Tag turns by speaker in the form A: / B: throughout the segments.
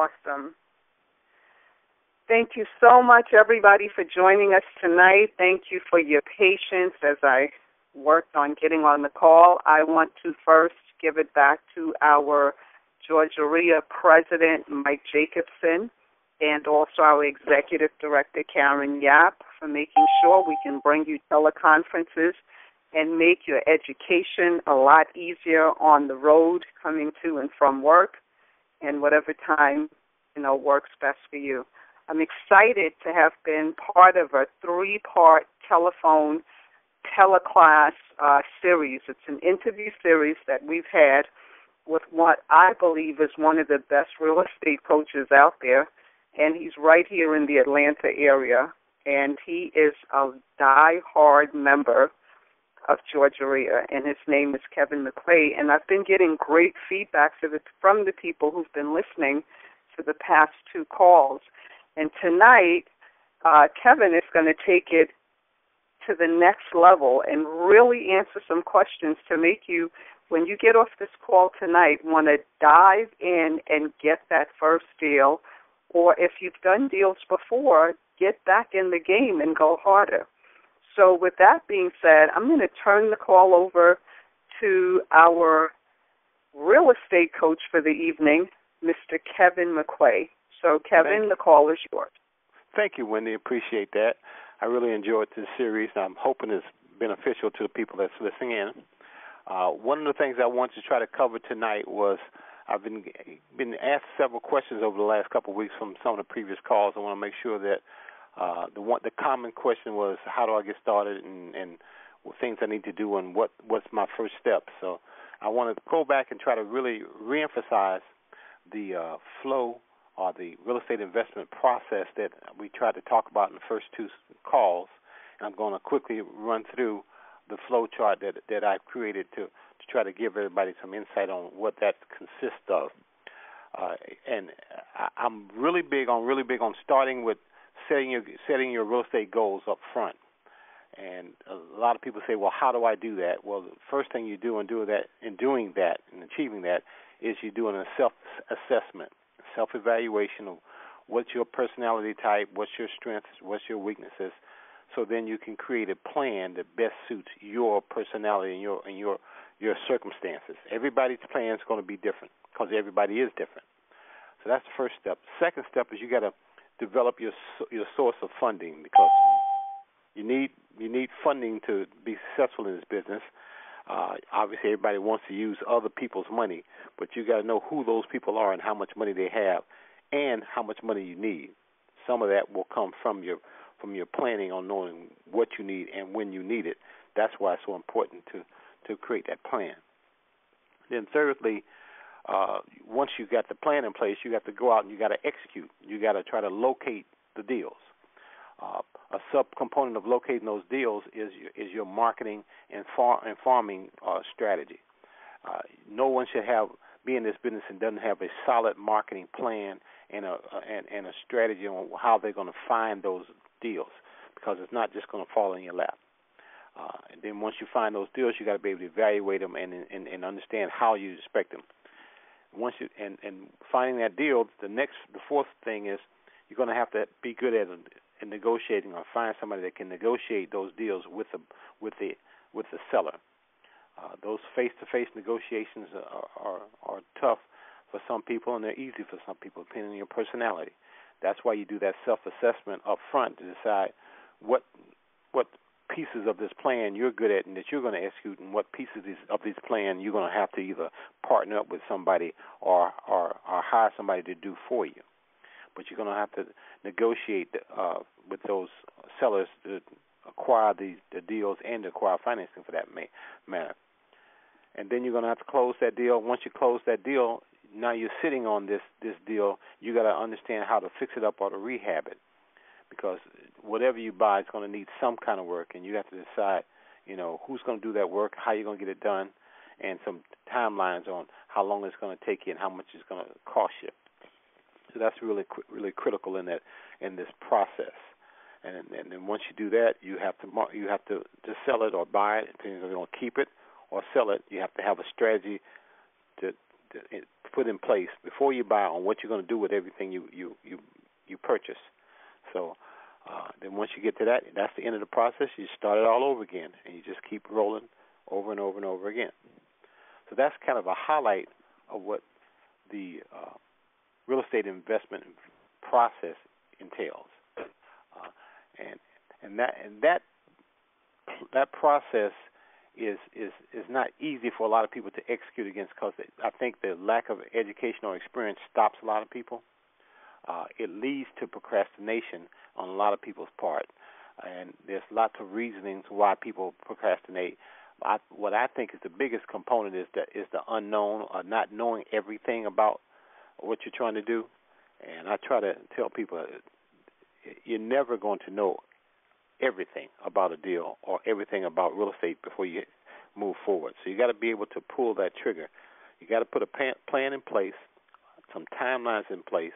A: Awesome. Thank you so much, everybody, for joining us tonight. Thank you for your patience as I worked on getting on the call. I want to first give it back to our Georgia President, Mike Jacobson, and also our Executive Director, Karen Yaap, for making sure we can bring you teleconferences and make your education a lot easier on the road coming to and from work and whatever time you know works best for you. I'm excited to have been part of a three-part telephone teleclass uh, series. It's an interview series that we've had with what I believe is one of the best real estate coaches out there, and he's right here in the Atlanta area, and he is a die-hard member of Georgia and his name is Kevin McQuay. And I've been getting great feedback from the people who've been listening to the past two calls. And tonight, uh, Kevin is going to take it to the next level and really answer some questions to make you, when you get off this call tonight, want to dive in and get that first deal. Or if you've done deals before, get back in the game and go harder. So, with that being said, I'm going to turn the call over to our real estate coach for the evening, Mr. Kevin McQuay. So, Kevin, the call is yours.
B: Thank you, Wendy. Appreciate that. I really enjoyed this series. And I'm hoping it's beneficial to the people that's listening in. Uh, one of the things I wanted to try to cover tonight was I've been been asked several questions over the last couple of weeks from some of the previous calls. I want to make sure that uh, the one the common question was how do I get started and, and things I need to do and what what's my first step. So I want to go back and try to really reemphasize the uh, flow or the real estate investment process that we tried to talk about in the first two calls. And I'm going to quickly run through the flow chart that that I've created to to try to give everybody some insight on what that consists of. Uh, and I, I'm really big on really big on starting with setting your setting your real estate goals up front. And a lot of people say, "Well, how do I do that?" Well, the first thing you do in doing that, in doing that, and achieving that, is you doing a self-assessment, self-evaluation of what's your personality type, what's your strengths, what's your weaknesses. So then you can create a plan that best suits your personality and your and your your circumstances. Everybody's plan is going to be different because everybody is different. So that's the first step. Second step is you got to develop your your source of funding because you need you need funding to be successful in this business. Uh, obviously, everybody wants to use other people's money, but you got to know who those people are and how much money they have, and how much money you need. Some of that will come from your from your planning on knowing what you need and when you need it. That's why it's so important to to create that plan. Then, thirdly, uh, once you got the plan in place, you got to go out and you got to execute. You got to try to locate the deals. Uh, a subcomponent of locating those deals is is your marketing and, far, and farming uh, strategy. Uh, no one should have be in this business and doesn't have a solid marketing plan and a and, and a strategy on how they're going to find those deals because it's not just going to fall in your lap. Uh, and then once you find those deals, you got to be able to evaluate them and, and and understand how you expect them once you and and finding that deal, the next the fourth thing is you're going to have to be good at in negotiating or find somebody that can negotiate those deals with the with the with the seller. Uh, those face-to-face negotiations are, are are tough for some people and they're easy for some people depending on your personality. That's why you do that self-assessment up front to decide what what pieces of this plan you're good at and that you're going to execute, and what pieces of this plan you're going to have to either partner up with somebody or or, or hire somebody to do for you. But you're going to have to negotiate uh, with those sellers to acquire the, the deals and acquire financing for that matter. And then you're going to have to close that deal. Once you close that deal, now you're sitting on this this deal. You got to understand how to fix it up or to rehab it because whatever you buy is going to need some kind of work, and you have to decide, you know, who's going to do that work, how you're going to get it done, and some timelines on how long it's going to take you and how much it's going to cost you. So that's really really critical in that in this process. And and then once you do that, you have to you have to to sell it or buy it, depending if you want to keep it or sell it. You have to have a strategy to put in place before you buy on what you're going to do with everything you you you you purchase. So uh, then once you get to that, that's the end of the process. You start it all over again, and you just keep rolling over and over and over again. That's kind of a highlight of what the uh, real estate investment process entails, uh, and and that and that that process is is is not easy for a lot of people to execute against because I think the lack of educational experience stops a lot of people. Uh, it leads to procrastination on a lot of people's part, and there's lots of reasonings why people procrastinate. I, what I think is the biggest component is the is the unknown or not knowing everything about what you're trying to do. And I try to tell people uh, you're never going to know everything about a deal or everything about real estate before you move forward. So you got to be able to pull that trigger. You got to put a plan in place, some timelines in place,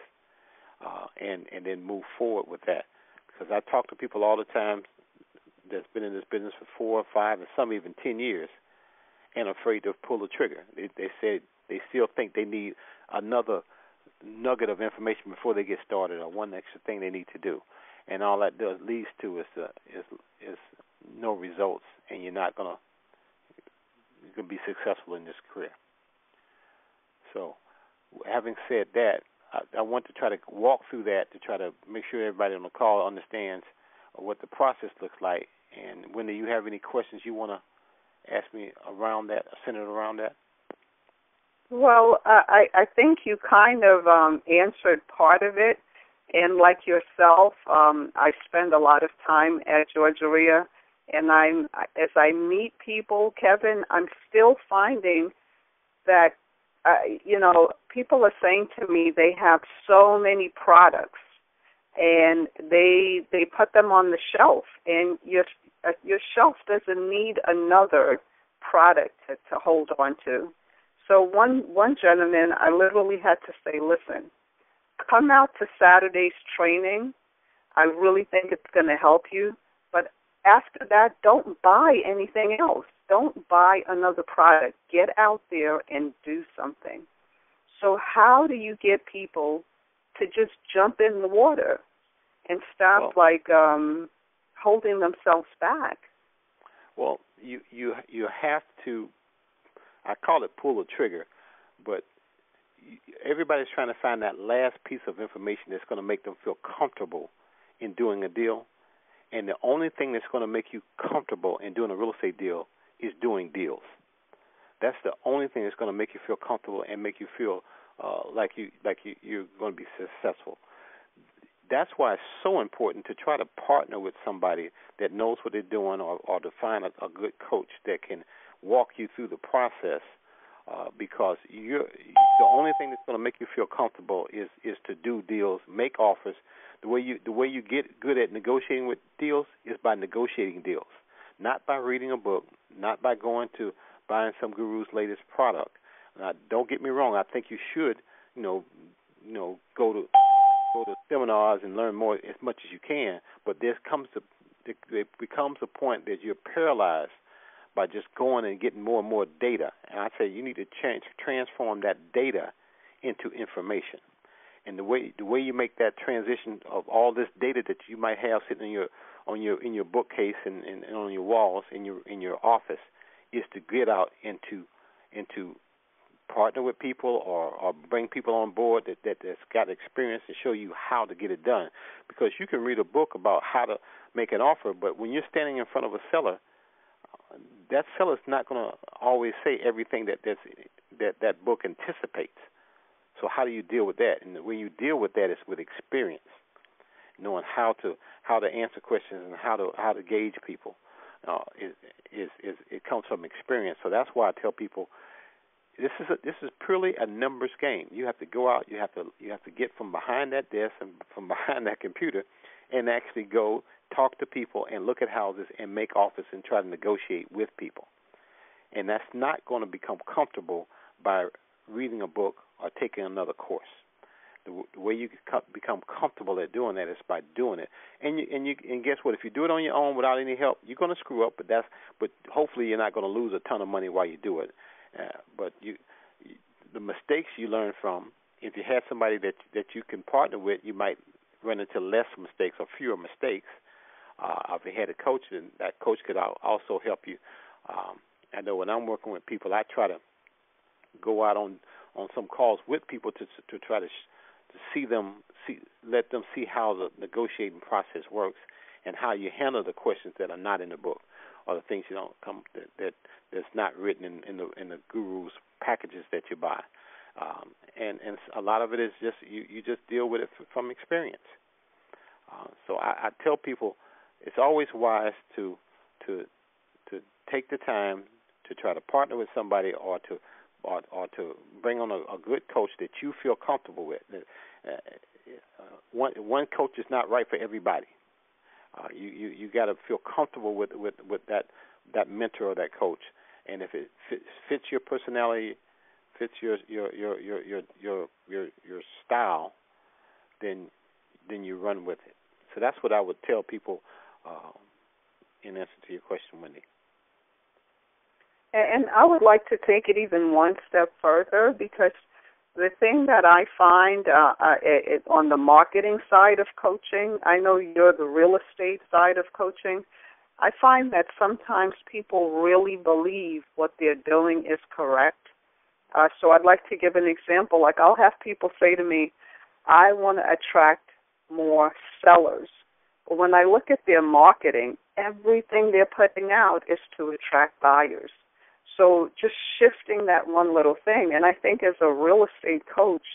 B: uh, and and then move forward with that. Because I talk to people all the time that's been in this business for four or five and some even ten years, and afraid to pull the trigger. They, they said they still think they need another nugget of information before they get started, or one extra thing they need to do and all that does leads to is uh, is is no results, and you're not gonna you can be successful in this career. So, having said that, I, I want to try to walk through that to try to make sure everybody on the call understands what the process looks like. And when do you have any questions you want to ask me around that, centered around that?
A: Well, I, I think you kind of um, answered part of it. And like yourself, um, I spend a lot of time at Georgia, and I'm as I meet people, Kevin, I'm still finding that uh, you know people are saying to me they have so many products, and they they put them on the shelf, and your your shelf doesn't need another product to, to hold on to. So one one gentleman, I literally had to say, listen come out to Saturday's training. I really think it's going to help you. But after that, don't buy anything else. Don't buy another product. Get out there and do something. So, how do you get people to just jump in the water and stop well, like um, holding themselves back?
B: Well, you you you have to. I call it pull the trigger, but everybody's trying to find that last piece of information that's going to make them feel comfortable in doing a deal. And the only thing that's going to make you comfortable in doing a real estate deal is doing deals. That's the only thing that's going to make you feel comfortable and make you feel uh, like you like you, you're going to be successful. That's why it's so important to try to partner with somebody that knows what they're doing, or, or to find a, a good coach that can walk you through the process uh, because you're the only thing that's going to make you feel comfortable is is to do deals, make offers. The way you the way you get good at negotiating with deals is by negotiating deals, not by reading a book, not by going to buying some guru's latest product. Now, don't get me wrong. I think you should, you know, you know, go to go to seminars and learn more as much as you can. But there comes to it becomes a point that you're paralyzed by just going and getting more and more data. And I say you need to change, transform that data into information. And the way the way you make that transition of all this data that you might have sitting in your on your in your bookcase and, and, and on your walls in your in your office is to get out into into partner with people or, or bring people on board that, that that's got experience to show you how to get it done. Because you can read a book about how to make an offer, but when you're standing in front of a seller that seller's not going to always say everything that that's, that that book anticipates. So how do you deal with that? And the way you deal with that is with experience, knowing how to how to answer questions and how to how to gauge people. Uh, is, is is it comes from experience. So that's why I tell people this is a, this is purely a numbers game. You have to go out. You have to you have to get from behind that desk and from behind that computer, and actually go talk to people and look at houses and make offers and try to negotiate with people. And that's not going to become comfortable by reading a book or taking another course. The, the way you become comfortable at doing that is by doing it. And you, and you and guess what? If you do it on your own without any help, you're going to screw up. But that's but hopefully you're not going to lose a ton of money while you do it. But you the mistakes you learn from. If you have somebody that that you can partner with, you might run into less mistakes or fewer mistakes. Uh, if you had a coach, then that coach could also help you. Um, I know when I'm working with people, I try to go out on on some calls with people to to try to to see them see let them see how the negotiating process works and how you handle the questions that are not in the book or the things you don't come that, that that's not written in, in the in the guru's packages that you buy. Um, and and a lot of it is just you you just deal with it from experience. Uh, so I, I tell people it's always wise to to to take the time to try to partner with somebody or to or, or to bring on a, a good coach that you feel comfortable with. Uh, uh, one one coach is not right for everybody. Uh, you you you got to feel comfortable with with with that that mentor or that coach, and if it fits, fits your personality, fits your your your your your your your, your style, then then you run with it. So that's what I would tell people uh, in answer to your question, Wendy.
A: And I would like to take it even one step further because the thing that I find uh, uh, it, on the marketing side of coaching, I know you're the real estate side of coaching. I find that sometimes people really believe what they're doing is correct. Uh, so I'd like to give an example. Like I'll have people say to me, "I want to attract more sellers." But when I look at their marketing, everything they're putting out is to attract buyers. So just shifting that one little thing, and I think as a real estate coach,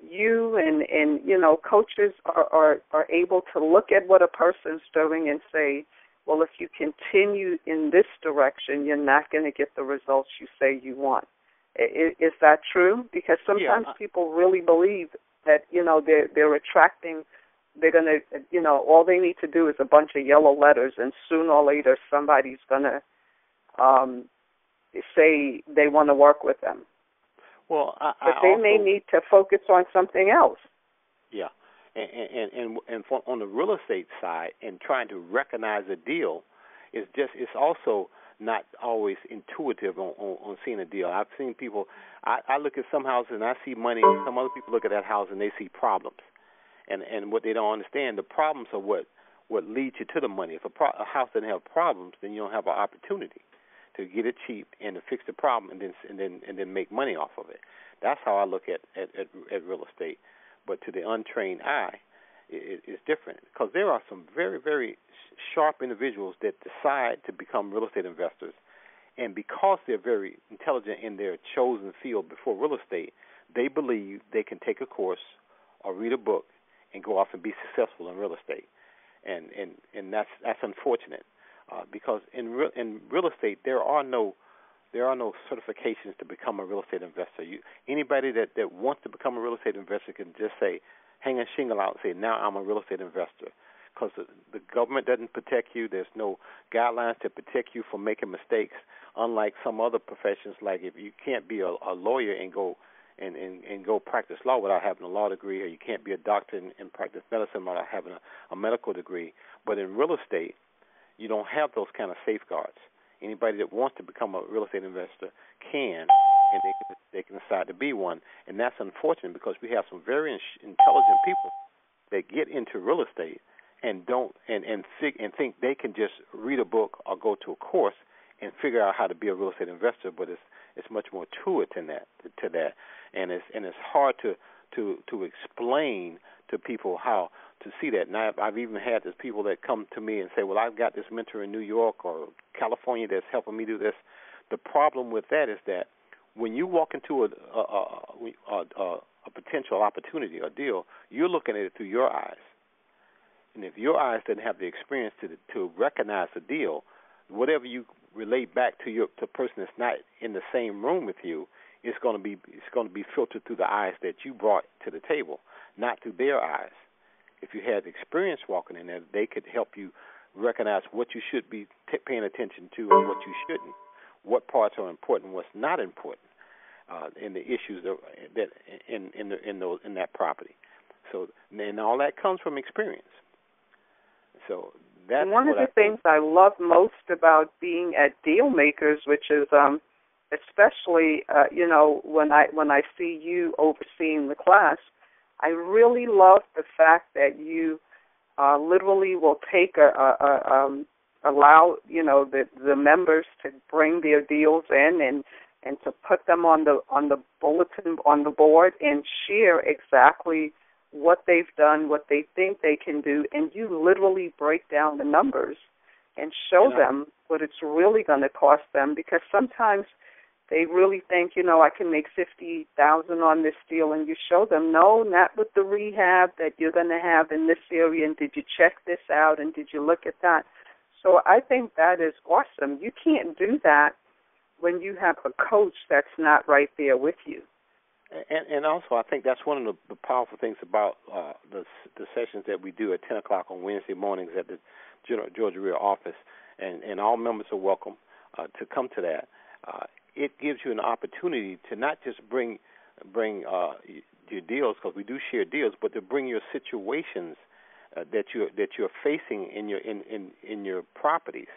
A: you and and you know coaches are are are able to look at what a person's doing and say, well, if you continue in this direction, you're not going to get the results you say you want. Is, is that true? Because sometimes
B: yeah.
A: people really believe that you know they're they're attracting they're going to you know all they need to do is a bunch of yellow letters and sooner or later somebody's going to um say they want to work with them.
B: Well, I,
A: but they
B: also,
A: may need to focus on something else.
B: Yeah, and and and, and for, on the real estate side, and trying to recognize a deal is just it's also not always intuitive on, on, on seeing a deal. I've seen people. I, I look at some houses and I see money. Some other people look at that house and they see problems, and and what they don't understand, the problems are what what leads you to the money. If a, pro- a house doesn't have problems, then you don't have an opportunity to get it cheap and to fix the problem and then and then and then make money off of it. That's how I look at at, at, at real estate. But to the untrained eye, it, it's different because there are some very very sharp individuals that decide to become real estate investors, and because they're very intelligent in their chosen field before real estate, they believe they can take a course or read a book and go off and be successful in real estate, and and and that's that's unfortunate uh, because in real in real estate there are no there are no certifications to become a real estate investor. You anybody that that wants to become a real estate investor can just say hang a shingle out and say now I'm a real estate investor because the, the government doesn't protect you. There's no guidelines to protect you from making mistakes. Unlike some other professions, like if you can't be a, a lawyer and go and, and and go practice law without having a law degree, or you can't be a doctor and, and practice medicine without having a, a medical degree. But in real estate, you don't have those kind of safeguards. Anybody that wants to become a real estate investor can, and they can, they can decide to be one. And that's unfortunate because we have some very intelligent people that get into real estate and don't and and, think and think they can just read a book or go to a course and figure out how to be a real estate investor. But it's it's much more to it than that to that, and it's and it's hard to to to explain to people how to see that. Now I've even had this people that come to me and say, "Well, I've got this mentor in New York or California that's helping me do this." The problem with that is that when you walk into a a, a, a, a potential opportunity or deal, you're looking at it through your eyes. And if your eyes didn't have the experience to to recognize the deal, whatever you relate back to your to person that's not in the same room with you, it's going to be it's going to be filtered through the eyes that you brought to the table, not through their eyes if you had experience walking in there, they could help you recognize what you should be t- paying attention to and what you shouldn't. What parts are important, what's not important, uh, in the issues that, that in in the, in those in that property. So and all that comes from experience. So that's
A: one of the
B: I
A: things I love most about being at Deal Makers, which is um, especially uh, you know when I when I see you overseeing the class, I really love the fact that you uh, literally will take a, a, a um, allow you know the the members to bring their deals in and and to put them on the on the bulletin on the board and share exactly what they've done, what they think they can do, and you literally break down the numbers and show
B: yeah.
A: them what it's really going to cost them because sometimes they really think, you know, I can make fifty thousand on this deal, and you show them, no, not with the rehab that you're going to have in this area, and did you check this out, and did you look at that? So I think that is awesome. You can't do that when you have a coach that's not right there with you.
B: And, and also, I think that's one of the, the powerful things about uh, the the sessions that we do at 10 o'clock on Wednesday mornings at the Georgia REIA office, and and all members are welcome uh, to come to that. Uh, it gives you an opportunity to not just bring bring uh, your deals because we do share deals, but to bring your situations uh, that you that you're facing in your in in in your properties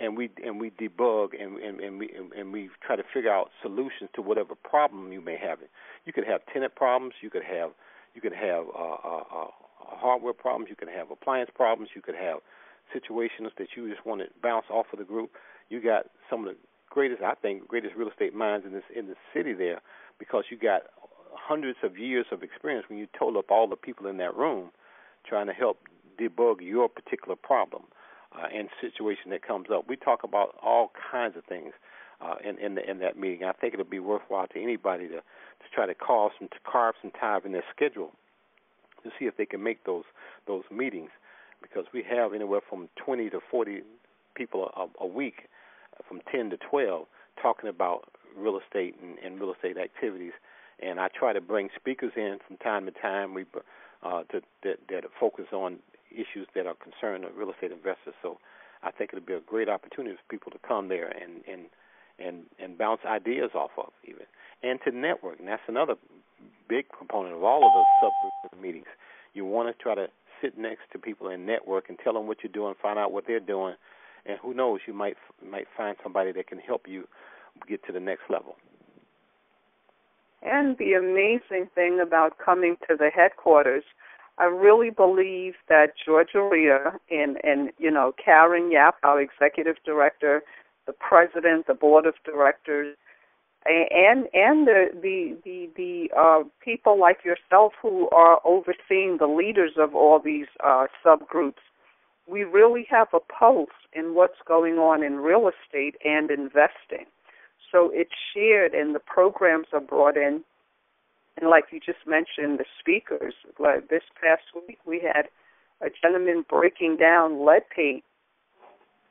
B: and we and we debug and and, and we and we try to figure out solutions to whatever problem you may have. You could have tenant problems. You could have you could have uh, uh, uh, hardware problems. You could have appliance problems. You could have situations that you just want to bounce off of the group. You got some of the greatest, I think, greatest real estate minds in this in the city there, because you got hundreds of years of experience when you total up all the people in that room, trying to help debug your particular problem uh, and situation that comes up. We talk about all kinds of things uh, in in, the, in that meeting. I think it'll be worthwhile to anybody to to try to carve some to carve some time in their schedule to see if they can make those those meetings because we have anywhere from 20 to 40 people a, a week, from 10 to 12, talking about real estate and, and real estate activities. And I try to bring speakers in from time to time. We uh, to, that that focus on issues that are concerned of real estate investors. So I think it'll be a great opportunity for people to come there and and and and bounce ideas off of even and to network. And that's another big component of all of those subgroup meetings. You want to try to sit next to people and network and tell them what you're doing, find out what they're doing, and who knows, you might might find somebody that can help you get to the next level.
A: And the amazing thing about coming to the headquarters I really believe that Georgia REIA and and you know Karen Yaap, our executive director, the president, the board of directors, and and the the the, the uh, people like yourself who are overseeing the leaders of all these uh, subgroups, we really have a pulse in what's going on in real estate and investing. So it's shared, and the programs are brought in and like you just mentioned, the speakers. Like this past week, we had a gentleman breaking down lead paint,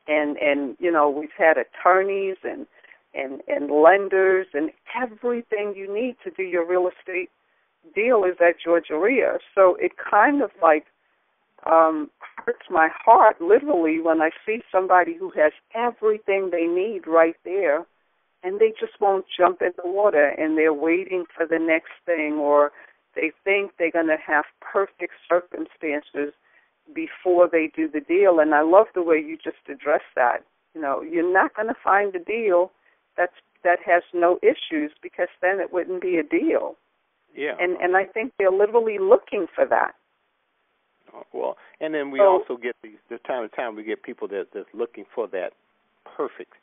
A: and and you know we've had attorneys and and and lenders and everything you need to do your real estate deal is at Georgia REIA. So it kind of like um hurts my heart literally when I see somebody who has everything they need right there and they just won't jump in the water and they're waiting for the next thing or they think they're going to have perfect circumstances before they do the deal and I love the way you just address that. You know, you're not going to find a deal that's that has no issues because then it wouldn't be a deal.
B: Yeah.
A: And and I think they're literally looking for that.
B: Well, and then we
A: so,
B: also get these. The time to time we get people that that's looking for that perfect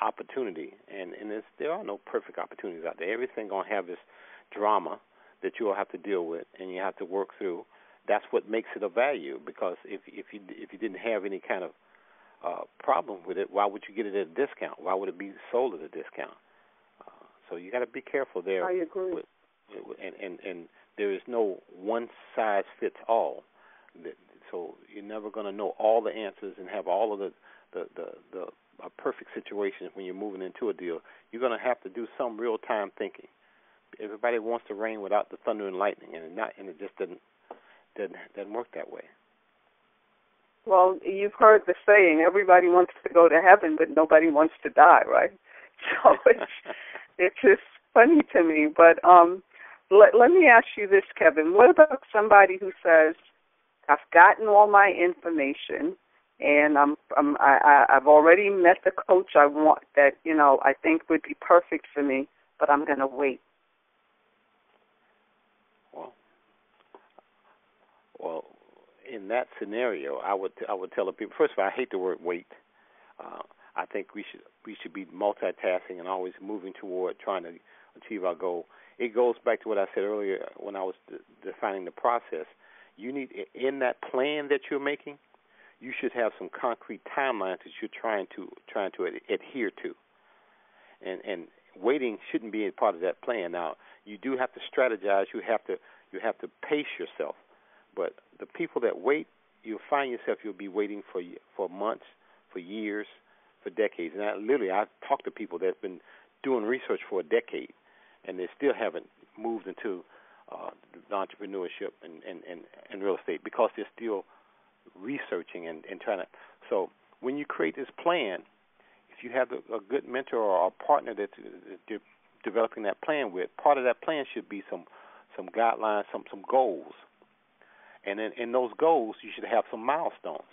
B: opportunity, and and it's, there are no perfect opportunities out there. Everything gonna have this drama that you'll have to deal with, and you have to work through. That's what makes it a value. Because if if you if you didn't have any kind of uh, problem with it, why would you get it at a discount? Why would it be sold at a discount? Uh, so you got to be careful there.
A: I agree.
B: With, and and and there is no one size fits all. So you're never going to know all the answers and have all of the the the, the a perfect situation when you're moving into a deal. You're going to have to do some real time thinking. Everybody wants to rain without the thunder and lightning, and it not and it just doesn't doesn't doesn't work that way.
A: Well, you've heard the saying: everybody wants to go to heaven, but nobody wants to die, right? So it's it's just funny to me. But um, let let me ask you this, Kevin: What about somebody who says, "I've gotten all my information"? and I'm, I'm I, I've already met the coach I want that you know I think would be perfect for me, but I'm going to wait.
B: Well, well, in that scenario, I would I would tell the people first of all, I hate the word wait. Uh, I think we should we should be multitasking and always moving toward trying to achieve our goal. It goes back to what I said earlier when I was de- defining the process. You need in that plan that you're making, you should have some concrete timelines that you're trying to trying to ad- adhere to. And and waiting shouldn't be a part of that plan. Now, you do have to strategize. You have to you have to pace yourself. But the people that wait, you'll find yourself you'll be waiting for for months, for years, for decades. And I, literally, I've talked to people that've been doing research for a decade, and they still haven't moved into uh, entrepreneurship and, and, and, and real estate because they're still researching and, and trying to. So when you create this plan, if you have a, a good mentor or a partner that you're developing that plan with, part of that plan should be some some guidelines, some some goals, and in, in those goals you should have some milestones,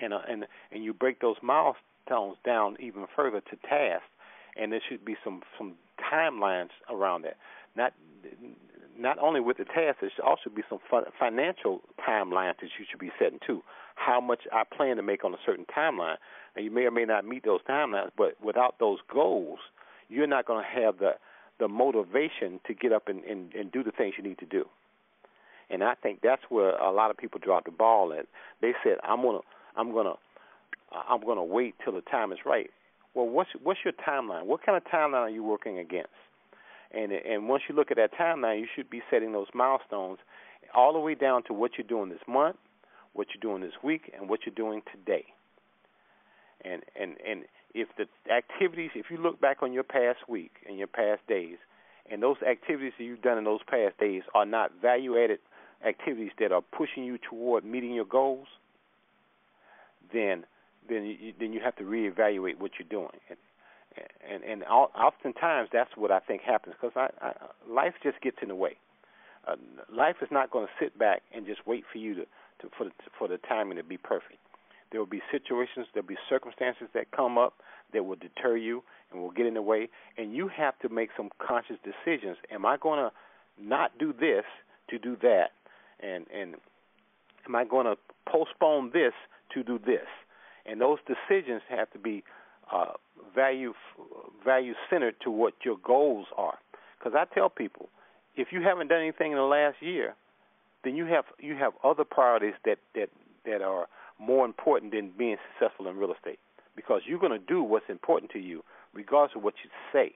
B: and uh, and and you break those milestones down even further to tasks, and there should be some some timelines around that. Not not only with the tasks, there should also be some financial timelines that you should be setting too. How much I plan to make on a certain timeline. Now you may or may not meet those timelines, but without those goals, you're not going to have the the motivation to get up and, and, and do the things you need to do. And I think that's where a lot of people drop the ball at. They said, "I'm gonna, I'm gonna, I'm gonna wait till the time is right." Well, what's what's your timeline? What kind of timeline are you working against? And and once you look at that timeline, you should be setting those milestones all the way down to what you're doing this month, what you're doing this week, and what you're doing today. And and and if the activities, if you look back on your past week and your past days, and those activities that you've done in those past days are not value-added activities that are pushing you toward meeting your goals, then then you, then you have to reevaluate what you're doing. And and oftentimes that's what I think happens because I, I, life just gets in the way. Uh, life is not going to sit back and just wait for you to, to for the, for the timing to be perfect. There will be situations, there will be circumstances that come up that will deter you and will get in the way, and you have to make some conscious decisions. Am I going to not do this to do that, and and am I going to postpone this to do this? And those decisions have to be uh, value value centered to what your goals are. Because I tell people, if you haven't done anything in the last year, then you have you have other priorities that that that are more important than being successful in real estate. Because you're going to do what's important to you, regardless of what you say.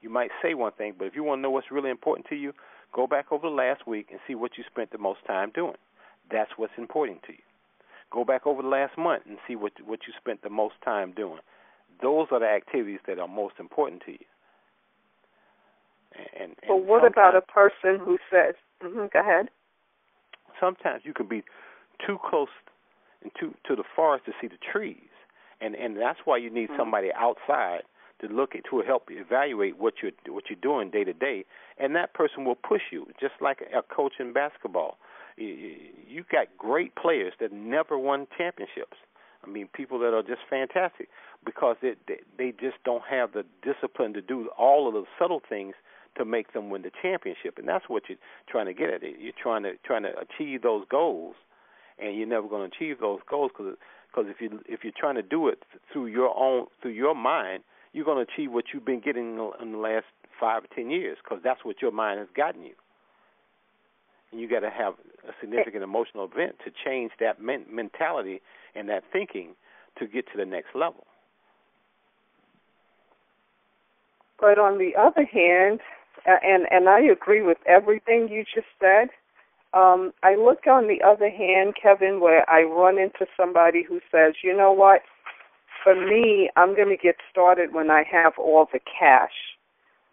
B: You might say one thing, but if you want to know what's really important to you, go back over the last week and see what you spent the most time doing. That's what's important to you. Go back over the last month and see what what you spent the most time doing those are the activities that are most important to you. And, and
A: well, what about a person who says, mm-hmm, "Go ahead"?
B: Sometimes you can be too close and too to the forest to see the trees, and and that's why you need mm-hmm. somebody outside to look at to help evaluate what you're what you're doing day to day, and that person will push you, just like a coach in basketball. You got great players that never won championships. I mean, people that are just fantastic because it, they, they just don't have the discipline to do all of the subtle things to make them win the championship, and that's what you're trying to get at. You're trying to trying to achieve those goals, and you're never going to achieve those goals because because if you if you're trying to do it through your own through your mind, you're going to achieve what you've been getting in the last five or ten years because that's what your mind has gotten you. And you got to have a significant emotional event to change that men- mentality and that thinking to get to the next level.
A: But on the other hand, and and I agree with everything you just said. Um, I look on the other hand, Kevin, where I run into somebody who says, you know what, for me, I'm going to get started when I have all the cash.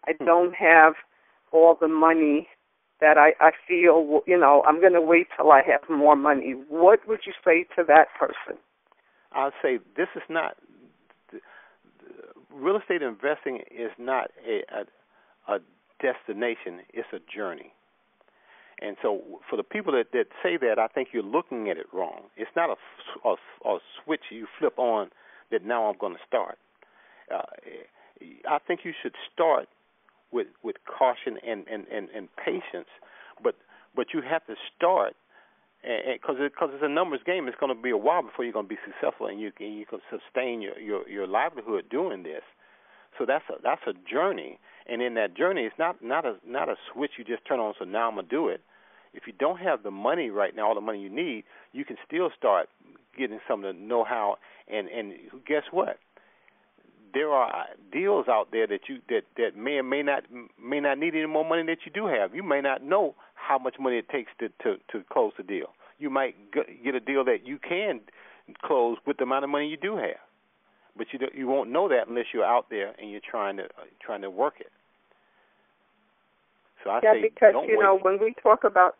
A: I hmm. don't have all the money that I, I feel, you know, I'm going to wait till I have more money. What would you say to that person?
B: I'll say this is not real estate investing is not a, a, a destination; it's a journey. And so, for the people that that say that, I think you're looking at it wrong. It's not a a, a switch you flip on that now I'm going to start. Uh, I think you should start with with caution and and and, and patience, but but you have to start because because it, it's a numbers game. It's going to be a while before you're going to be successful, and you can you can sustain your your your livelihood doing this. So that's a that's a journey, and in that journey, it's not not a not a switch you just turn on. So now I'm gonna do it. If you don't have the money right now, all the money you need, you can still start getting some of the know-how. And and guess what? There are deals out there that you that that may or may not may not need any more money that you do have. You may not know how much money it takes to to to close the deal. You might get a deal that you can close with the amount of money you do have but you do, you won't know that unless you're out there and you're trying to uh, trying to work it. So I
A: yeah,
B: say
A: because
B: don't
A: you
B: wait.
A: know when we talk about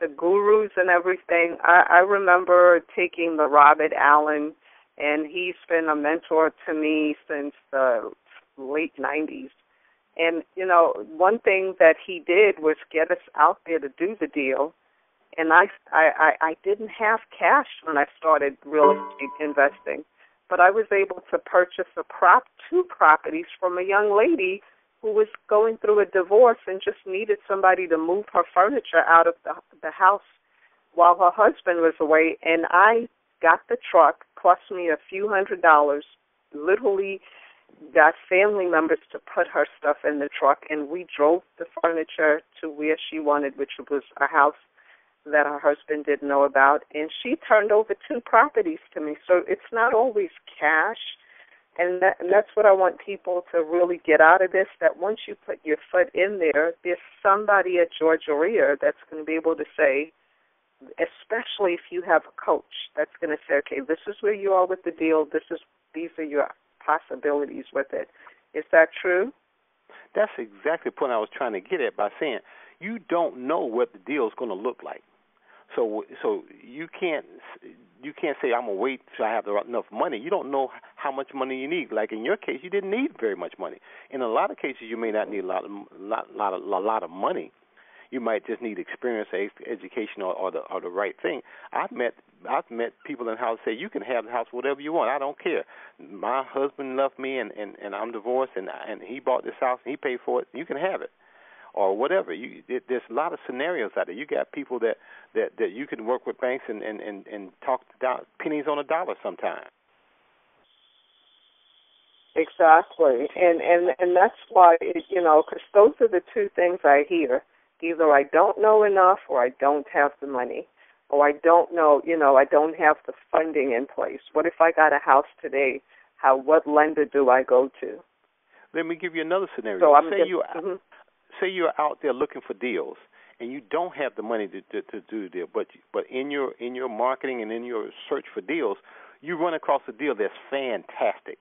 A: the gurus and everything, I, I remember taking the Robert Allen, and he's been a mentor to me since the late '90s. And you know, one thing that he did was get us out there to do the deal. And I, I, I, didn't have cash when I started real estate investing but I was able to purchase a prop two properties from a young lady who was going through a divorce and just needed somebody to move her furniture out of the the house while her husband was away and I got the truck cost me a few hundred dollars literally got family members to put her stuff in the truck and we drove the furniture to where she wanted which was a house that her husband didn't know about, and she turned over two properties to me. So it's not always cash, and, that, and that's what I want people to really get out of this. That once you put your foot in there, there's somebody at Georgia REIA that's going to be able to say, especially if you have a coach that's going to say, okay, this is where you are with the deal. This is these are your possibilities with it. Is that true?
B: That's exactly the point I was trying to get at by saying you don't know what the deal is going to look like. So so you can't you can't say I'm gonna wait till I have enough money. You don't know how much money you need. Like in your case, you didn't need very much money. In a lot of cases, you may not need a lot of lot lot of, a lot of money. You might just need experience, education, or, or the or the right thing. I've met I've met people in the house say you can have the house whatever you want. I don't care. My husband left me and and and I'm divorced and and he bought this house and he paid for it. You can have it or whatever. You, it, there's a lot of scenarios out there. You got people that that that you can work with banks and and and, and talk do- pennies on a dollar sometimes.
A: Exactly, and and and that's why it, you know because those are the two things I hear. Either I don't know enough, or I don't have the money, or I don't know, you know, I don't have the funding in place. What if I got a house today? How what lender do I go to?
B: Let me give you another scenario.
A: So I'm
B: say
A: just,
B: you
A: mm-hmm
B: say you're out there looking for deals and you don't have the money to, to, to do the deal, but but in your in your marketing and in your search for deals, you run across a deal that's fantastic.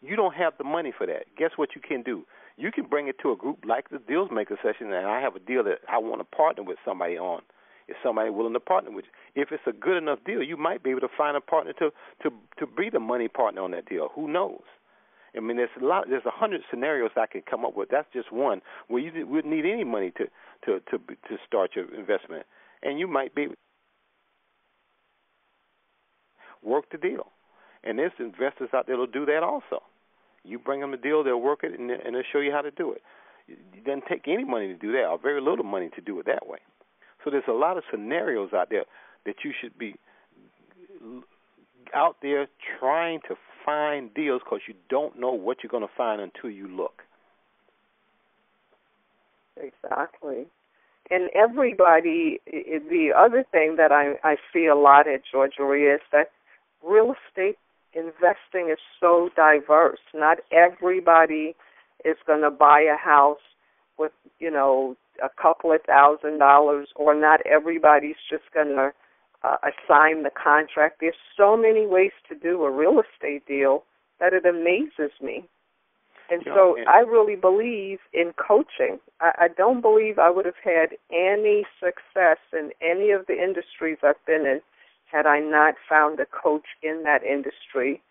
B: You don't have the money for that. Guess what you can do? You can bring it to a group like the Deals Maker session, and I have a deal that I want to partner with somebody on. Is somebody willing to partner with you? If it's a good enough deal, you might be able to find a partner to to to be the money partner on that deal. Who knows? I mean, there's a lot. There's a hundred scenarios I could come up with. That's just one where you wouldn't need any money to to to to start your investment, and you might be work the deal. And there's investors out there that'll do that also. You bring them the deal, they'll work it, and, they'll show you how to do it. It doesn't take any money to do that, or very little money to do it that way. So there's a lot of scenarios out there that you should be out there trying to find deals because you don't know what you're going to find until you look.
A: Exactly. And everybody, the other thing that I, I see a lot at Georgia is that real estate investing is so diverse. Not everybody is going to buy a house with, you know, a couple of thousand dollars, or not everybody's just going to uh, assign the contract. There's so many ways to do a real estate deal that it amazes me. And
B: you
A: so
B: and-
A: I really believe in coaching. I, I don't believe I would have had any success in any of the industries I've been in had I not found a coach in that industry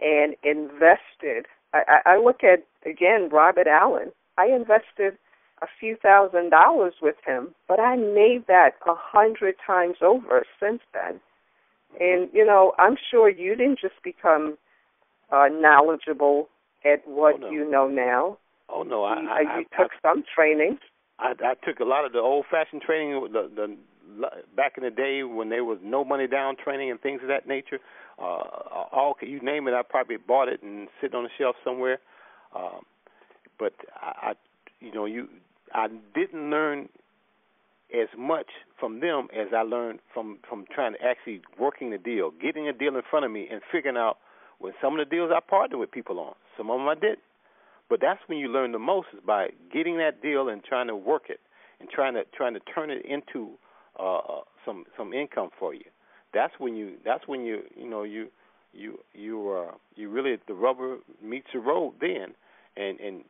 A: and invested. I, I look at again Robert Allen. I invested a few thousand dollars with him, but I made that a hundred times over since then. And you know, I'm sure you didn't just become uh, knowledgeable at what
B: oh, no.
A: you know now.
B: Oh no, I,
A: you,
B: I,
A: you I, took I, some training.
B: I, I took a lot of the old-fashioned training, the, the back in the day when there was no money down training and things of that nature. Uh, all you name it, I probably bought it and sit on the shelf somewhere. Um, but I, I, you know, you, I didn't learn as much from them as I learned from from trying to actually working the deal, getting a deal in front of me, and figuring out when some of the deals I partnered with people on, some of them I did. But that's when you learn the most is by getting that deal and trying to work it and trying to trying to turn it into uh, uh some some income for you. That's when you that's when you you know you you you uh you really the rubber meets the road then and and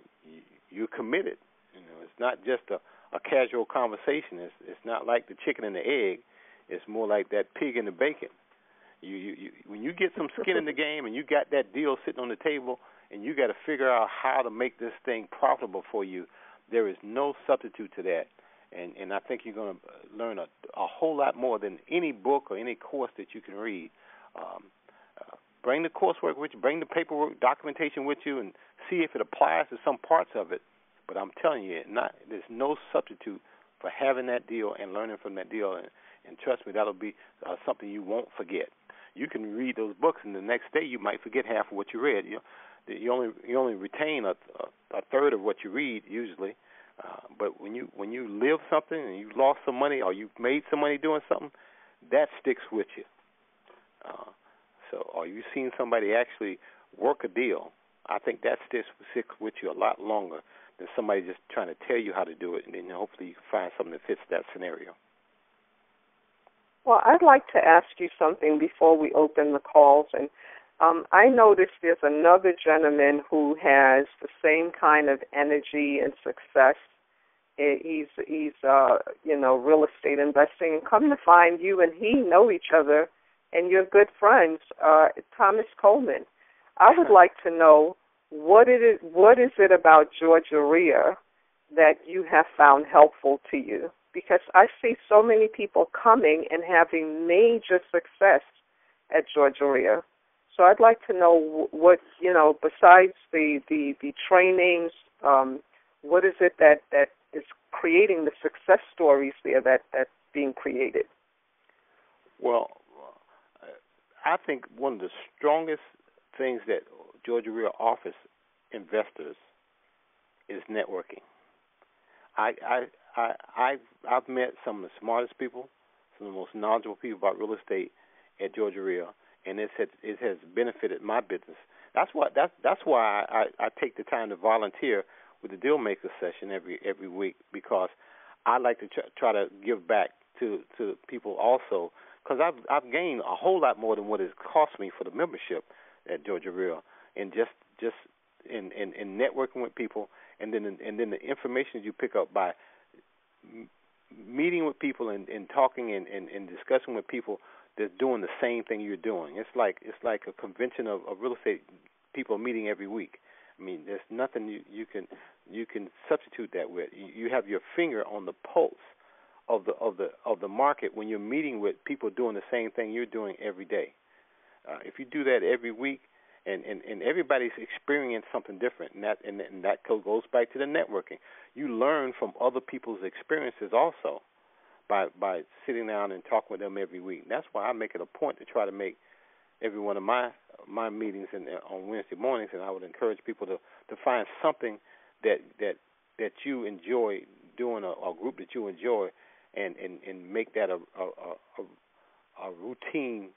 B: you're committed. You know, it's not just a a casual conversation. It's it's not like the chicken and the egg. It's more like that pig and the bacon. You you, you when you get some skin in the game and you got that deal sitting on the table and you got to figure out how to make this thing profitable for you. There is no substitute to that. And and I think you're going to learn a, a whole lot more than any book or any course that you can read. Um, uh, bring the coursework with you, bring the paperwork, documentation with you, and see if it applies to some parts of it. But I'm telling you, not there's no substitute for having that deal and learning from that deal. And, and trust me, that'll be uh, something you won't forget. You can read those books, and the next day you might forget half of what you read. You know, you only you only retain a, a, a third of what you read usually. Uh, but when you when you live something and you lost some money or you made some money doing something, that sticks with you. Uh, so, are you seeing somebody actually work a deal? I think that sticks sticks with you a lot longer than somebody just trying to tell you how to do it, and then hopefully you can find something that fits that scenario.
A: Well, I'd like to ask you something before we open the calls, and um, I noticed there's another gentleman who has the same kind of energy and success. He's he's uh, you know real estate investing, and come to find you and he know each other, and you're good friends. Uh, Thomas Coleman. I would like to know what it is what is it about Georgia REIA that you have found helpful to you? Because I see so many people coming and having major success at Georgia REIA. So I'd like to know what you know besides the the, the trainings, um, what is it that that is creating the success stories there that that's being created?
B: Well, I think one of the strongest things that Georgia REIA offers investors is networking. I I I I've, I've met some of the smartest people, some of the most knowledgeable people about real estate at Georgia REIA, and it has it has benefited my business. That's why that's that's why I, I, take the time to volunteer with the deal maker session every every week because I like to try, try to give back to to people also because I've I've gained a whole lot more than what it cost me for the membership at Georgia REIA, and just just in, in, in networking with people, and then and then the information you pick up by meeting with people and, and talking and, and, and discussing with people that's doing the same thing you're doing. It's like it's like a convention of, of real estate people meeting every week. I mean, there's nothing you, you can you can substitute that with. You, you have your finger on the pulse of the of the of the market when you're meeting with people doing the same thing you're doing every day. Uh, if you do that every week, and, and, and everybody's experienced something different, and that and, and that goes back to the networking. You learn from other people's experiences also by by sitting down and talking with them every week. That's why I make it a point to try to make every one of my my meetings in, on Wednesday mornings, and I would encourage people to to find something that that that you enjoy doing, a, a group that you enjoy, and and and make that a a, a, a routine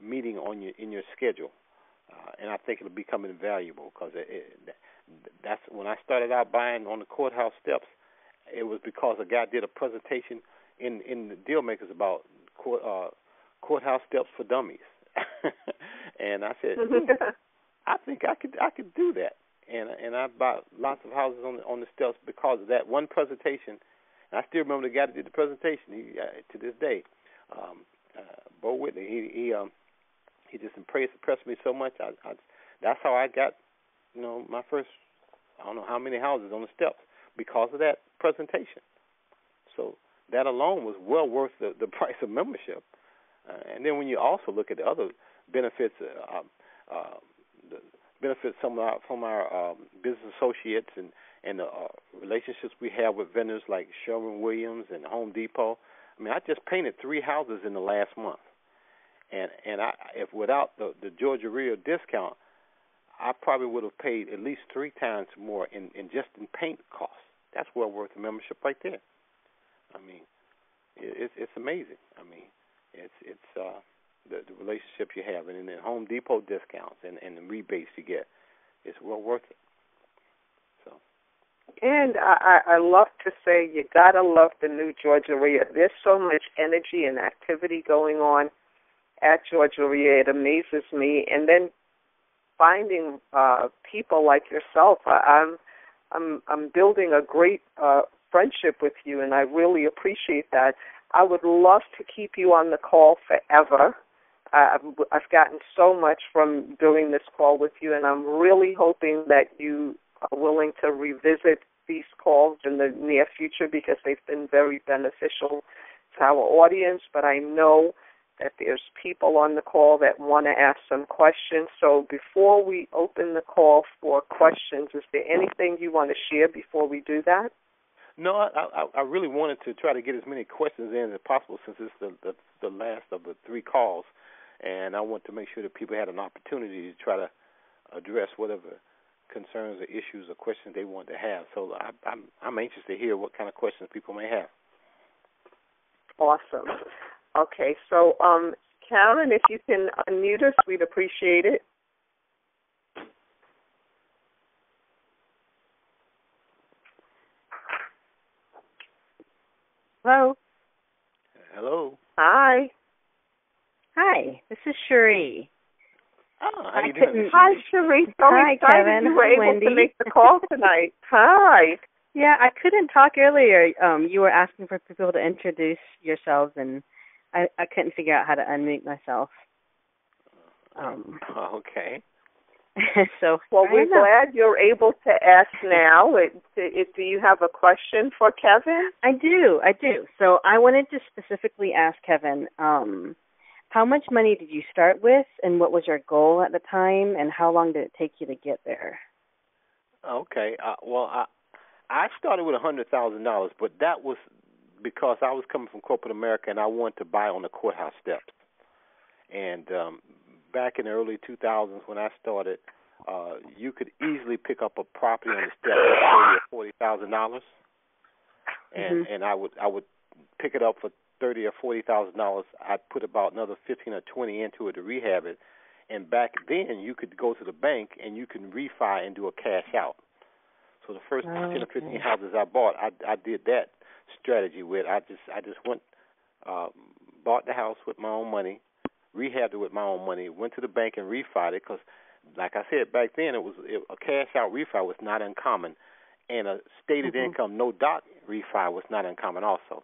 B: meeting on your in your schedule uh, and I think it'll become invaluable because it, it, that's when I started out buying on the courthouse steps. It was because a guy did a presentation in in the deal makers about court, uh, courthouse steps for dummies, and I said, I think I could I could do that, and and I bought lots of houses on the, on the steps because of that one presentation. And I still remember the guy that did the presentation. He uh, to this day, um, uh, Bo Whitney. He he um he just impressed impressed me so much. I, I that's how I got, you know, my first. I don't know how many houses on the steps, because of that presentation. So that alone was well worth the, the price of membership. Uh, and then when you also look at the other benefits, uh, uh, the benefits from our from our um, business associates and and the uh, relationships we have with vendors like Sherwin Williams and Home Depot. I mean, I just painted three houses in the last month, and and I if without the the Georgia REIA discount, I probably would have paid at least three times more in in just in paint costs. That's well worth the membership right there. I mean, it's it's amazing. I mean, it's it's uh, the the relationship you have, and then Home Depot discounts and and the rebates you get. It's well worth it. So.
A: And I, I love to say you gotta love the new Georgia REIA. There's so much energy and activity going on at Georgia REIA. It amazes me. And then finding uh, people like yourself, I, I'm I'm I'm building a great uh, friendship with you, and I really appreciate that. I would love to keep you on the call forever. I've, I've gotten so much from doing this call with you, and I'm really hoping that you are willing to revisit these calls in the near future because they've been very beneficial to our audience. But I know that there's people on the call that want to ask some questions. So before we open the call for questions, is there anything you want to share before we do that?
B: No, I, I, I really wanted to try to get as many questions in as possible since it's the, the the last of the three calls, and I want to make sure that people had an opportunity to try to address whatever concerns or issues or questions they want to have. So I, I'm I'm anxious to hear what kind of questions people may have.
A: Awesome. Okay, so um, Karen, if you can unmute us, we'd appreciate it.
C: Hello.
B: Hello.
A: Hi.
C: Hi, this is Cherie.
B: Oh, how
C: I
B: you doing?
A: Hi, Cherie. So
C: Hi,
A: excited
C: Kevin.
A: you were able
C: Wendy.
A: to make the call tonight. Hi.
C: Yeah, I couldn't talk earlier. Um, you were asking for people to introduce yourselves, and I, I couldn't figure out how to unmute myself. Um,
B: okay.
C: so
A: Well, we're
C: don't
A: glad you're able to ask now. It, it, do you have a question for Kevin?
C: I do, I do. So I wanted to specifically ask Kevin, um, how much money did you start with, and what was your goal at the time, and how long did it take you to get there?
B: Okay. Uh, well, I I started with a hundred thousand dollars, but that was because I was coming from corporate America and I wanted to buy on the courthouse steps. And um, back in the early 2000s, when I started, uh, you could easily pick up a property on the steps for forty thousand dollars, and
C: Mhm.
B: and I would I would pick it up for thirty or forty thousand dollars. I'd put about another fifteen or twenty into it to rehab it. And back then, you could go to the bank and you can refi and do a cash out. So the first
C: Oh,
B: ten or fifteen
C: okay.
B: houses I bought, I I did that strategy with. I just I just went uh, bought the house with my own money, rehabbed it with my own money, went to the bank and refied it because, like I said back then, it was it, a cash out refi was not uncommon, and a stated
C: Mhm.
B: income no doc refi was not uncommon also.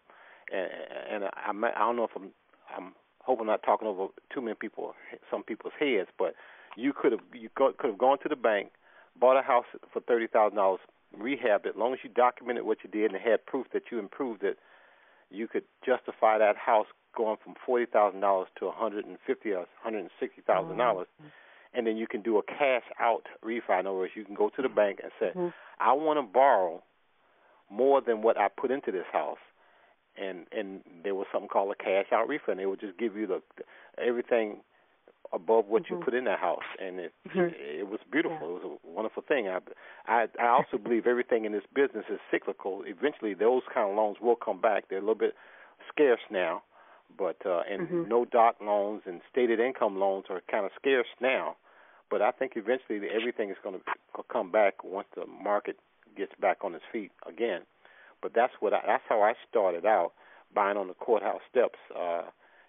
B: And, and I I don't know if I'm I'm hoping I'm not talking over too many people some people's heads, but you could have you could have gone to the bank, bought a house for thirty thousand dollars, rehabbed it. As long as you documented what you did and had proof that you improved it, you could justify that house going from forty thousand dollars to a hundred and fifty or hundred and sixty thousand dollars, and then you can do a cash out refi. In other words, you can go to the bank and say,
C: Mhm.
B: "I want to borrow more than what I put into this house." And and there was something called a cash out refund. They would just give you the everything above what you
C: Mhm.
B: put in that house, and it
C: Mhm.
B: it was beautiful. It was a wonderful thing. I I I also believe everything in this business is cyclical. Eventually, those kind of loans will come back. They're a little bit scarce now, but uh, and
C: Mhm.
B: no doc loans and stated income loans are kind of scarce now. But I think eventually everything is going to come back once the market gets back on its feet again. But that's what I, that's how I started out buying on the courthouse steps uh,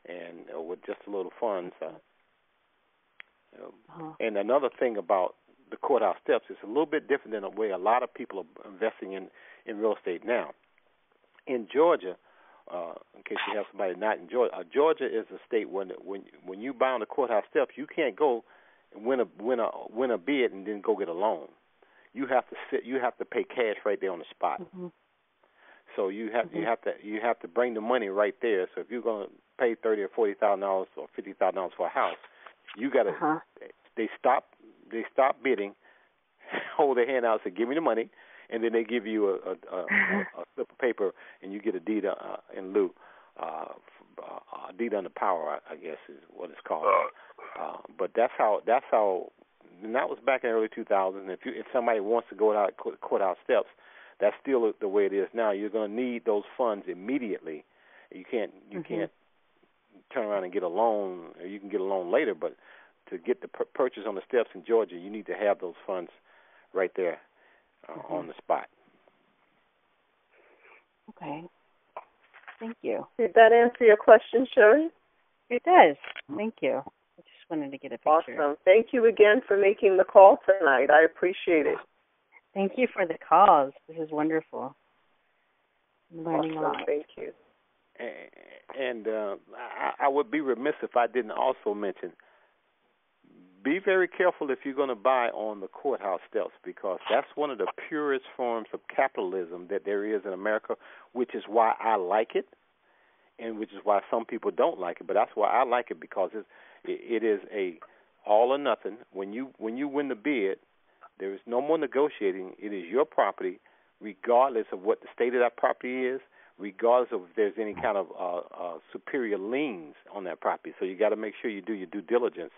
B: and uh, with just a little funds. Uh,
C: Uh-huh.
B: and another thing about the courthouse steps is a little bit different than the way a lot of people are investing in in real estate now. In Georgia, uh, in case you have somebody not in Georgia, uh, Georgia is a state when when when you buy on the courthouse steps, you can't go and win a win a win a bid and then go get a loan. you have to sit you have to pay cash right there on the spot.
C: Mm-hmm.
B: So you have
C: mm-hmm.
B: you have to you have to bring the money right there. So if you're going to pay thirty or forty thousand dollars or fifty thousand dollars for a house, you got to.
C: Uh-huh.
B: They stop they stop bidding, hold their hand out, say give me the money, and then they give you a a, a, a slip of paper and you get a deed uh, in lieu. Uh, uh, deed under power, I, I guess is what it's called. Uh, but that's how that's how. And that was back in the early 2000s. If you if somebody wants to go out courthouse steps, that's still the way it is now. You're going to need those funds immediately. You can't you
C: mm-hmm.
B: can't turn around and get a loan. Or you can get a loan later, but to get the purchase on the steps in Georgia, you need to have those funds right there uh,
C: mm-hmm.
B: on the spot.
C: Okay. Thank you.
A: Did that answer your question, Sherry?
C: It does. Thank you. I just wanted to get a picture.
A: Awesome. Thank you again for making the call tonight. I appreciate it.
C: Thank you for the calls. This is wonderful. I'm learning
A: awesome.
C: a lot.
A: Thank you.
B: And uh, I, I would be remiss if I didn't also mention be very careful if you're going to buy on the courthouse steps because that's one of the purest forms of capitalism that there is in America, which is why I like it, and which is why some people don't like it. But that's why I like it because it's, it is a all or nothing. When you when you win the bid, there is no more negotiating. It is your property, regardless of what the state of that property is, regardless of if there's any kind of uh, uh, superior liens on that property. So you got to make sure you do your due diligence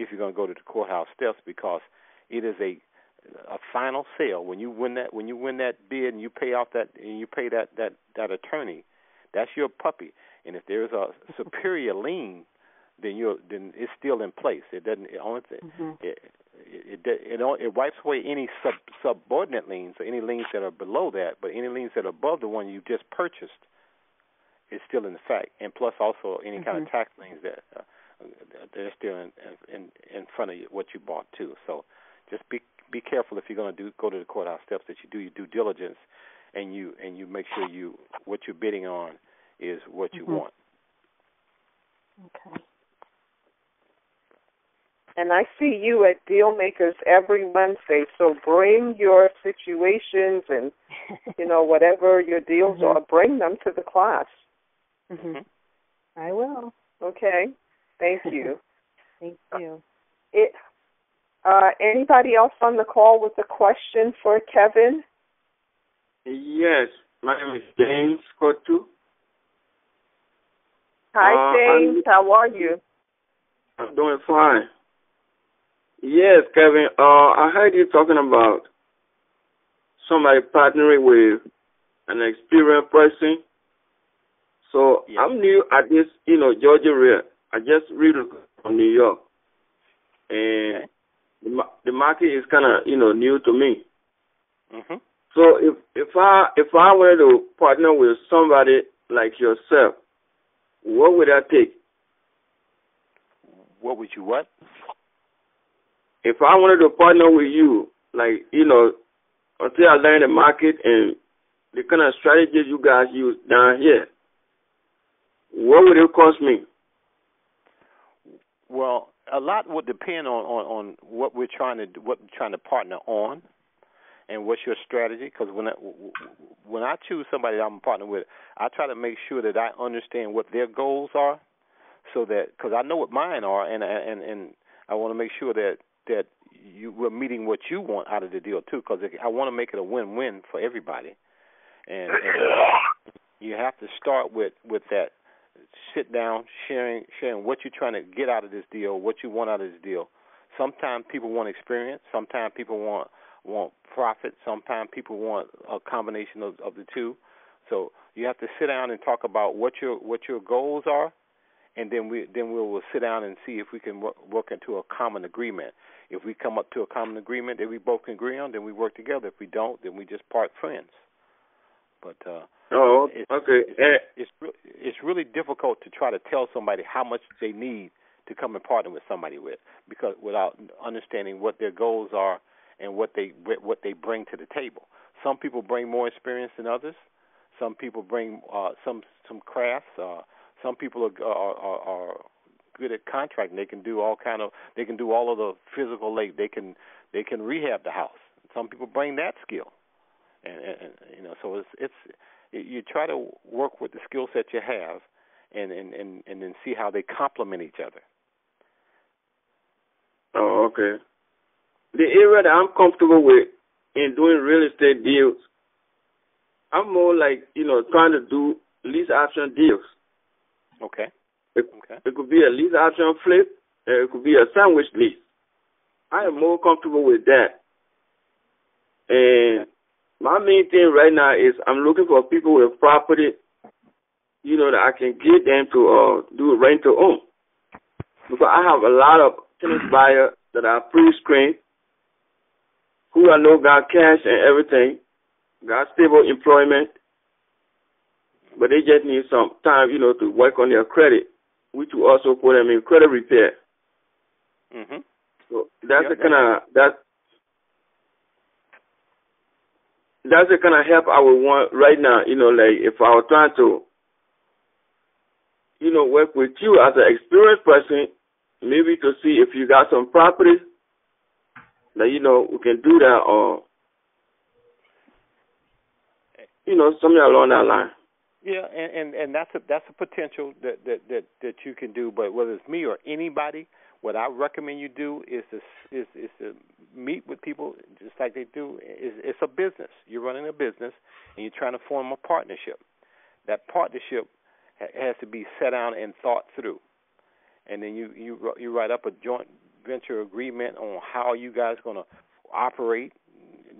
B: if you're going to go to the courthouse steps because it is a a final sale when you win that when you win that bid and you pay off that and you pay that that that attorney that's your puppy and if there's a superior lien then you're then it's still in place it doesn't it only
C: mm-hmm.
B: it, it, it, it, it wipes away any sub, subordinate liens or any liens that are below that, but any liens that are above the one you just purchased is still in effect, and plus also any
C: mm-hmm.
B: kind of tax liens that uh, they're still in, in in front of you, what you bought too. So just be be careful if you're going to do go to the courthouse steps that you do your due diligence, and you and you make sure you what you're bidding on is what you
C: mm-hmm.
B: want.
C: Okay.
A: And I see you at Deal Makers every Wednesday. So bring your situations and you know whatever your deals
C: mm-hmm.
A: are, bring them to the class.
C: Mm-hmm. I will.
A: Okay. Thank you.
C: Thank you.
A: It. Uh, anybody else on the call with a question for Kevin?
D: Yes, my name is James Kotu.
A: Hi,
D: uh,
A: James.
D: I'm,
A: How are you?
D: I'm doing fine. Yes, Kevin. Uh, I heard you talking about somebody partnering with an experienced person. So
B: yeah.
D: I'm new at this, you know, Georgia area. I just relocated from New York, and the, the market is kind of, you know, new to me.
B: Mm-hmm.
D: So if if I if I wanted to partner with somebody like yourself, what would that take?
B: What would you what?
D: if I wanted to partner with you, like, you know, until I learn the market and the kind of strategies you guys use down here, what would it cost me?
B: Well, a lot would depend on, on, on what we're trying to what we're trying to partner on, and what's your strategy. Because when I, when I choose somebody that I'm partner with, I try to make sure that I understand what their goals are, so that because I know what mine are, and and and I want to make sure that that you we're meeting what you want out of the deal too, because I want to make it a win-win for everybody, and, and you have to start with with that sit down, sharing sharing what you're trying to get out of this deal, what you want out of this deal. Sometimes people want experience, sometimes people want want profit, sometimes people want a combination of, of the two. So you have to sit down and talk about what your what your goals are, and then we then we will sit down and see if we can work, work into a common agreement. If we come up to a common agreement that we both can agree on, then we work together. If we don't, then we just part friends. But uh,
D: oh,
B: it's,
D: okay.
B: It's, it's it's, re- it's really difficult to try to tell somebody how much they need to come and partner with somebody with because without understanding what their goals are and what they what they bring to the table. Some people bring more experience than others. Some people bring uh, some some crafts. Uh, some people are, are, are, are good at contracting. They can do all kind of they can do all of the physical labor. They can they can rehab the house. Some people bring that skill, and, and, you know, so it's it's you try to work with the skill set you have, and and and and then see how they complement each other.
D: Oh, okay. The area that I'm comfortable with in doing real estate deals, I'm more like you know trying to do lease option deals.
B: Okay.
D: It,
B: okay.
D: It could be a lease option flip. It could be a sandwich lease. I am more comfortable with that. And my main thing right now is I'm looking for people with property, you know, that I can get them to uh, do rent to own. Because I have a lot of tenant buyers that are pre-screened, who I know got cash and everything, got stable employment, but they just need some time, you know, to work on their credit, which will also put them in credit repair.
B: Mhm.
D: So that's
B: yep,
D: the kind of that that's the kind of help I would want right now. You know, like if I was trying to, you know, work with you as an experienced person, maybe to see if you got some property that you know we can do that, or you know, something along that line.
B: Yeah, and and and that's a that's a potential that that that that you can do. But whether it's me or anybody, what I recommend you do is to is is to meet with people just like they do. It's, it's a business. You're running a business, and you're trying to form a partnership. That partnership has to be set out and thought through, and then you you you write up a joint venture agreement on how you guys going to operate,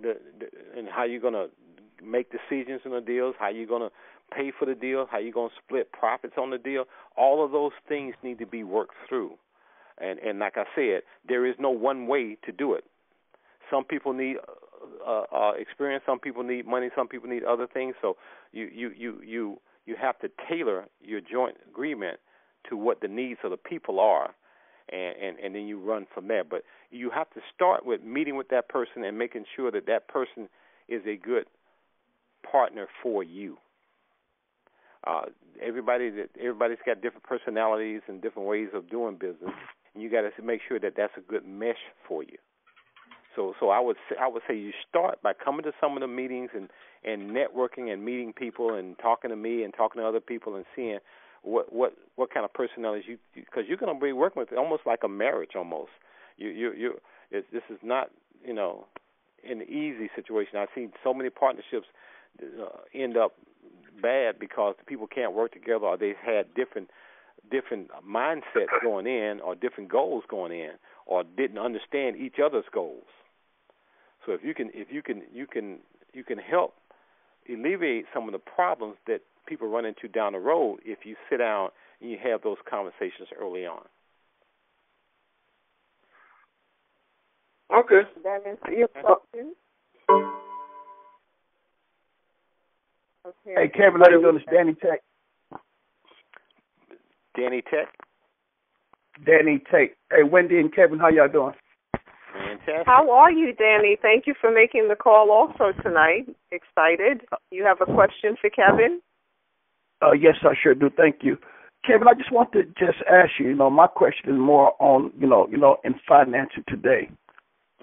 B: the, the, and how you're going to make decisions in the deals, how you're going to pay for the deal, how you're going to split profits on the deal. All of those things need to be worked through. And and like I said, there is no one way to do it. Some people need uh, uh, experience. Some people need money. Some people need other things. So you you you you you have to tailor your joint agreement to what the needs of the people are, and and and then you run from there. But you have to start with meeting with that person and making sure that that person is a good partner for you. Uh, everybody that everybody's got different personalities and different ways of doing business, and you got to make sure that that's a good mesh for you. So, so I would say, I would say you start by coming to some of the meetings and and networking and meeting people and talking to me and talking to other people and seeing what what what kind of personalities you because you're going to be working with almost like a marriage almost. You you you it's, this is not you know an easy situation. I've seen so many partnerships uh, end up bad because the people can't work together or they've had different different mindsets going in or different goals going in or didn't understand each other's goals. So if you can if you can you can you can help alleviate some of the problems that people run into down the road if you sit down and you have those conversations early on.
D: Okay.
A: That answer your uh, question? Okay.
E: Hey, Kevin, how you doing? It's Danny Tech.
B: Danny Tech.
E: Danny Tech. Hey, Wendy and Kevin, how y'all doing?
B: Fantastic.
A: How are you, Danny? Thank you for making the call also tonight. Excited. You have a question for Kevin?
E: Uh, yes, I sure do. Thank you. Kevin, I just want to just ask you, you know, my question is more on, you know, you know, in financing today.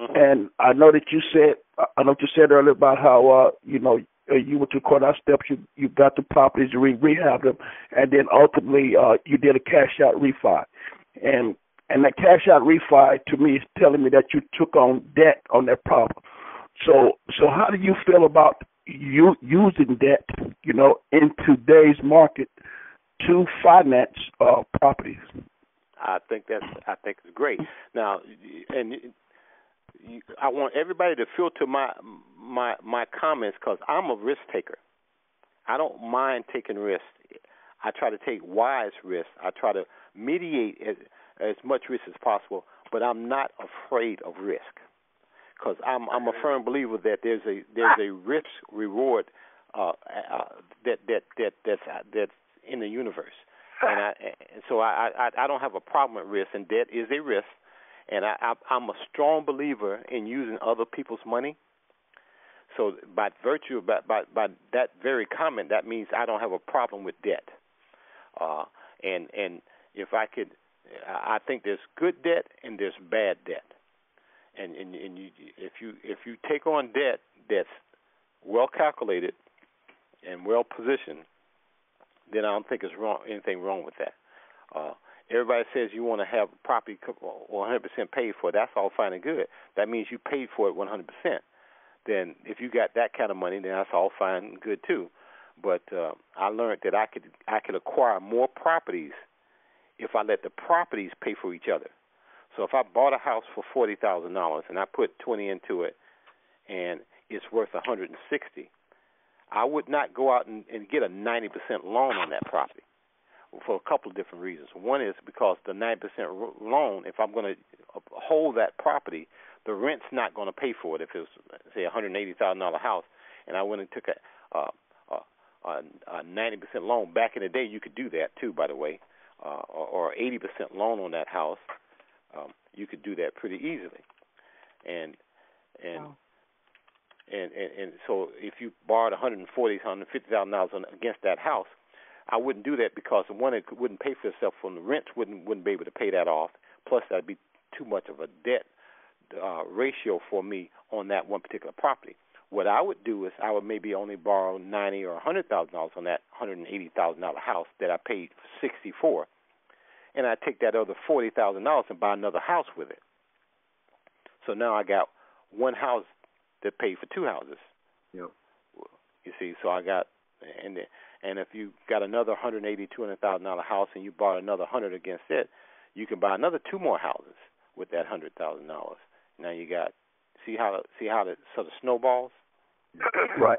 B: Mm-hmm.
E: And I know that you said, I know you said earlier about how, uh, you know, uh, you went to court out steps, you you got the properties, you re- rehab them, and then ultimately uh, you did a cash out refi. And and that cash out refi to me is telling me that you took on debt on that problem. So so how do you feel about you using debt, you know, in today's market to finance uh, properties?
B: I think that's I think it's great. Now, and you, I want everybody to filter my my my comments because I'm a risk taker. I don't mind taking risks. I try to take wise risks. I try to mediate as, as much risk as possible, but I'm not afraid of risk because I'm I'm a firm believer that there's a there's a risk reward uh, uh, that that that that's uh, that's in the universe, and I and so I, I I don't have a problem with risk, and debt is a risk, and I, I I'm a strong believer in using other people's money. So by virtue by by by that very comment, that means I don't have a problem with debt, uh, and and if I could, I think there's good debt and there's bad debt and and and you if you if you take on debt that's well calculated and well positioned, then I don't think there's wrong anything wrong with that. Uh, everybody says you want to have property 100% paid for. That's all fine and good. That means you paid for it 100%. Then if you got that kind of money, then that's all fine and good too. But uh, I learned that I could I could acquire more properties if I let the properties pay for each other. So if I bought a house for forty thousand dollars and I put twenty into it, and it's worth hundred and sixty, I would not go out and, and get a ninety percent loan on that property for a couple of different reasons. One is because the nine percent loan, if I'm going to hold that property, the rent's not going to pay for it. If it was say a hundred eighty thousand dollar house, and I went and took a uh, a ninety percent loan. Back in the day, you could do that too, by the way, uh, or eighty percent loan on that house. Um, you could do that pretty easily, and and. Wow. And, and and so if you borrowed 140, 150 thousand dollars against that house, I wouldn't do that because one, it wouldn't pay for itself from the rent, wouldn't wouldn't be able to pay that off. Plus, that'd be too much of a debt uh, ratio for me on that one particular property. What I would do is I would maybe only borrow ninety or a hundred thousand dollars on that hundred and eighty thousand dollar house that I paid sixty for, and I take that other forty thousand dollars and buy another house with it. So now I got one house that paid for two houses.
D: Yep.
B: You see, so I got and and if you got another hundred eighty, two hundred thousand dollar house and you bought another hundred against it, you can buy another two more houses with that hundred thousand dollars. Now you got see how see how it sort of snowballs.
E: right.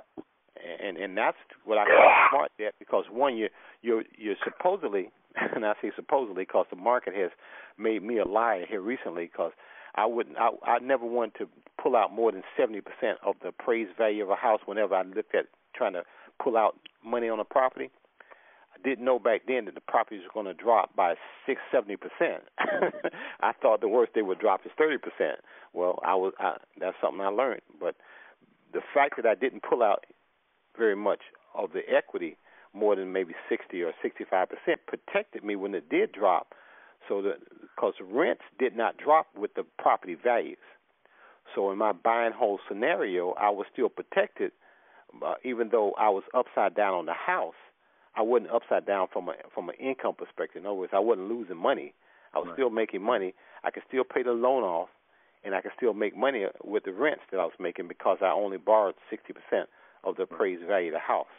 B: And and that's what I call smart debt because one you you you're supposedly and I say supposedly because the market has made me a liar here recently because I wouldn't I I never wanted to pull out more than seventy percent of the appraised value of a house whenever I looked at trying to pull out money on a property. I didn't know back then that the properties were going to drop by six seventy percent. I thought the worst they would drop is thirty percent. Well, I was I, that's something I learned, but the fact that I didn't pull out very much of the equity, more than maybe 60 or 65 percent, protected me when it did drop. So that because rents did not drop with the property values. So in my buy and hold scenario, I was still protected, uh, even though I was upside down on the house. I wasn't upside down from a from an income perspective. In other words, I wasn't losing money. I was right. still making money. I could still pay the loan off, and I could still make money with the rents that I was making because I only borrowed sixty percent of the appraised value of the house.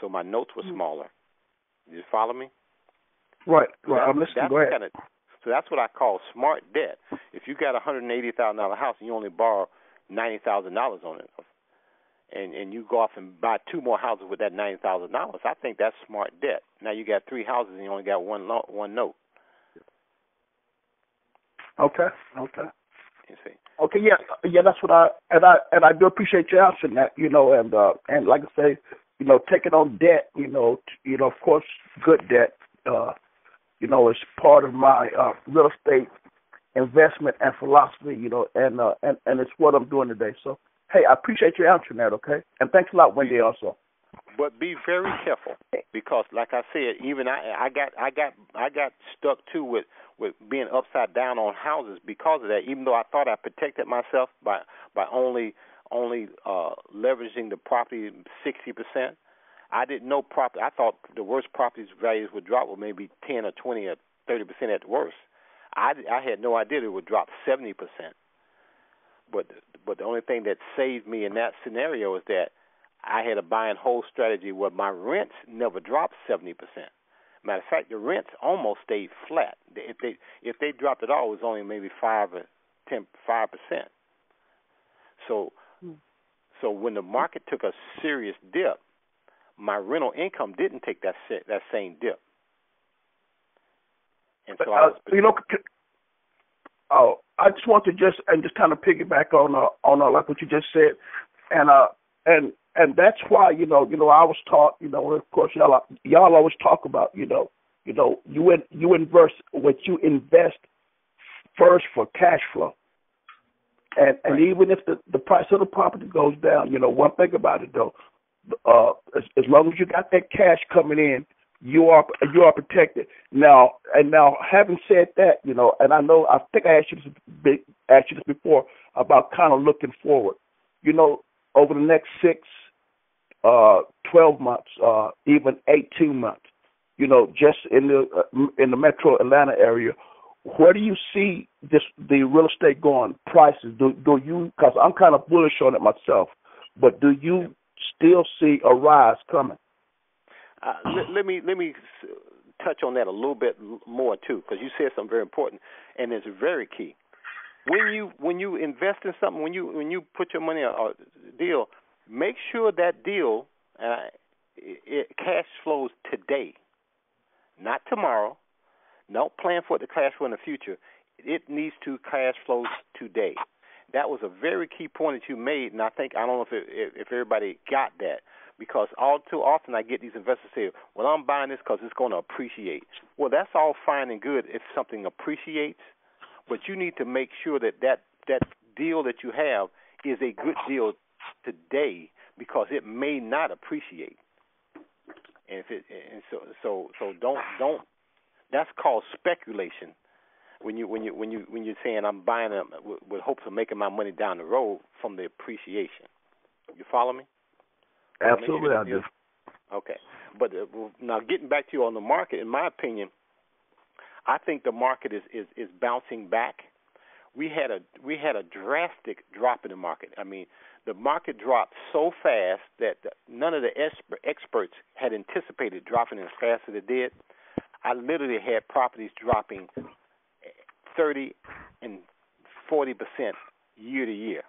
B: So my notes were hmm. smaller. You follow me?
E: Right. Right. I'm listening. Go ahead. Kinda,
B: so that's what I call smart debt. If you got a hundred and eighty thousand dollar house and you only borrow ninety thousand dollars on it, and and you go off and buy two more houses with that ninety thousand dollars, I think that's smart debt. Now you got three houses and you only got one lo- one note.
E: Okay. Okay.
B: You see.
E: Okay, yeah, yeah, that's what I and I and I do appreciate you answering that, you know, and uh and like I say, you know, taking on debt, you know, t- you know, of course, good debt, uh, you know, is part of my uh real estate investment and philosophy, you know, and uh and and it's what I'm doing today. So, hey, I appreciate your answering that, okay? And thanks a lot, Wendy, also.
B: But be very careful because, like I said, even I, I got, I got, I got stuck too with with being upside down on houses because of that. Even though I thought I protected myself by by only only uh leveraging the property sixty percent, I didn't know property. I thought the worst properties values would drop with maybe ten or twenty or thirty percent at the worst. I I had no idea it would drop seventy percent. But but the only thing that saved me in that scenario is that I had a buy and hold strategy where my rents never dropped seventy percent. Matter of fact, the rents almost stayed flat. If they if they dropped at all, it was only maybe five or ten five percent. So hmm. so when the market took a serious dip, my rental income didn't take that that same dip. And so uh, I was,
E: you know, oh, I just want to just and just kind of piggyback on uh, on uh, like what you just said, and uh and and that's why you know you know I was taught you know of course y'all y'all always talk about you know you know you in, you invest what you invest first for cash flow and and right. even if the the price of the property goes down you know one thing about it though uh as, as long as you got that cash coming in you are you are protected now and now having said that you know and I know I think I asked you this asked you this before about kind of looking forward. You know, over the next six, uh, twelve months, uh, even eighteen months. You know, just in the uh, in the Metro Atlanta area, where do you see this the real estate going? Prices? Do do you? Because I'm kind of bullish on it myself, but do you still see a rise coming?
B: Uh, let, let me let me touch on that a little bit more too, because you said something very important, and it's very key. When you when you invest in something, when you when you put your money in a deal, make sure that deal uh, it, it cash flows today, not tomorrow. Don't plan for it to cash flow in the future. It needs to cash flow today. That was a very key point that you made, and I think I don't know if it, if everybody got that because all too often I get these investors say, "Well, I'm buying this because it's going to appreciate." Well, that's all fine and good if something appreciates, but you need to make sure that that that deal that you have is a good deal today because it may not appreciate. And if it and so so so don't don't that's called speculation. When you when you when you when you're saying I'm buying them with, with hopes of making my money down the road from the appreciation. You follow me?
E: Absolutely, I do.
B: Okay, but uh, now getting back to you on the market, in my opinion, I think the market is is is bouncing back. We had a we had a drastic drop in the market. I mean, the market dropped so fast that none of the experts had anticipated dropping as fast as it did. I literally had properties dropping 30 and 40 percent year to year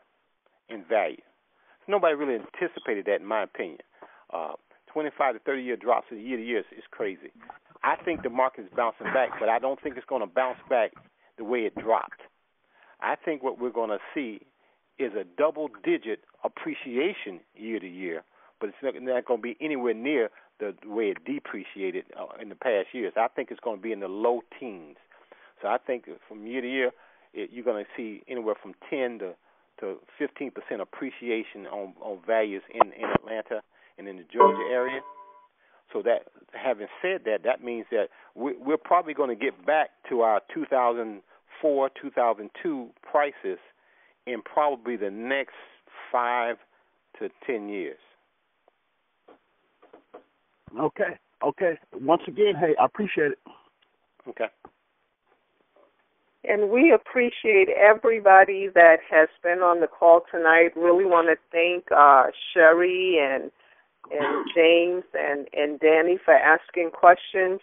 B: in value. Nobody really anticipated that, in my opinion. Uh, 25 to 30 year drops of year to year is, is crazy. I think the market is bouncing back, but I don't think it's going to bounce back the way it dropped. I think what we're going to see is a double digit appreciation year to year, but it's not, not going to be anywhere near the way it depreciated uh, in the past years. I think it's going to be in the low teens. So I think from year to year, it, you're going to see anywhere from 10 to to 15% appreciation on on values in in Atlanta and in the Georgia area. So that having said that, that means that we, we're probably going to get back to our 2004 2002 prices in probably the next five to ten years.
E: Okay. Okay. Once again, hey, I appreciate it.
B: Okay.
A: And we appreciate everybody that has been on the call tonight. Really want to thank uh, Sherry and and James and and Danny for asking questions.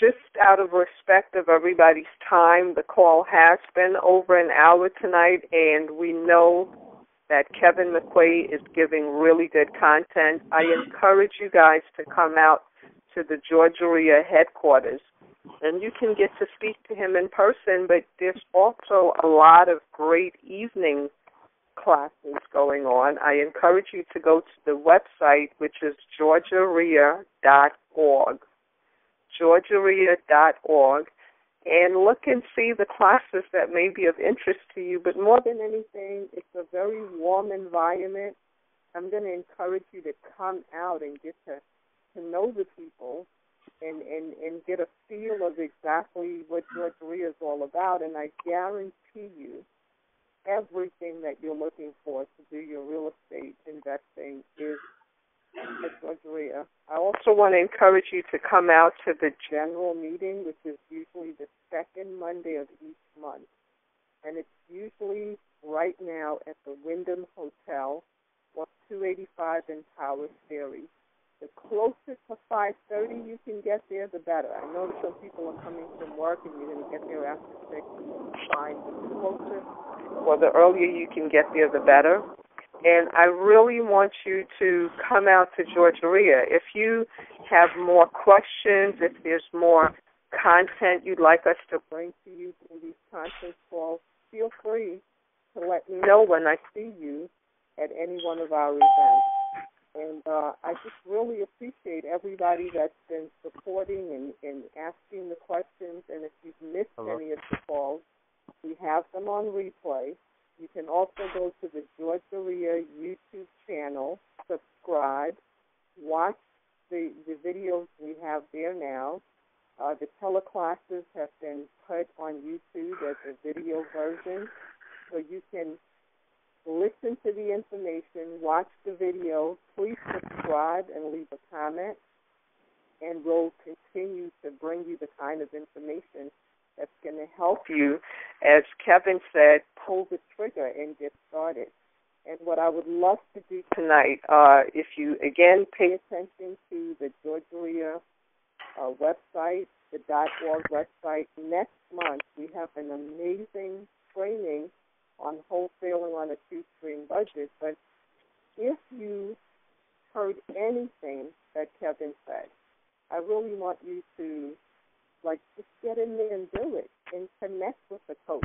A: Just out of respect of everybody's time, the call has been over an hour tonight, and we know that Kevin McQuay is giving really good content. I encourage you guys to come out to the Georgia headquarters and you can get to speak to him in person, but there's also a lot of great evening classes going on. I encourage you to go to the website, which is georgiareia.org, georgiareia.org, and look and see the classes that may be of interest to you. But more than anything, it's a very warm environment. I'm going to encourage you to come out and get to, to know the people and, and, and get a feel of exactly what Georgia is all about. And I guarantee you, everything that you're looking for to do your real estate investing is at Georgia. I also want to encourage you to come out to the general meeting, which is usually the second Monday of each month. And it's usually right now at the Wyndham Hotel, 285 in Powers Ferry. The closer to 5.30 you can get there, the better. I know some people are coming from work and you're going to get there after 6. Fine. The closer, or the earlier you can get there, the better. And I really want you to come out to Georgia. If you have more questions, if there's more content you'd like us to bring to you through these conference calls, feel free to let me know when I see you at any one of our events. And uh, I just really appreciate everybody that's been supporting and, and asking the questions. And if you've missed Hello. any of the calls, we have them on replay. You can also go to the Georgia REIA YouTube channel, subscribe, watch the, the videos we have there now. Uh, the teleclasses have been put on YouTube as a video version. so you can listen to the information, watch the video. Please subscribe and leave a comment, and we'll continue to bring you the kind of information that's going to help you, as Kevin said, pull the trigger and get started. And what I would love to do tonight, uh, if you again pay attention to the Georgia uh, website, the .org website, next month we have an amazing training on wholesaling on a two-stream budget. But if you heard anything that Kevin said, I really want you to like just get in there and do it and connect with the coach.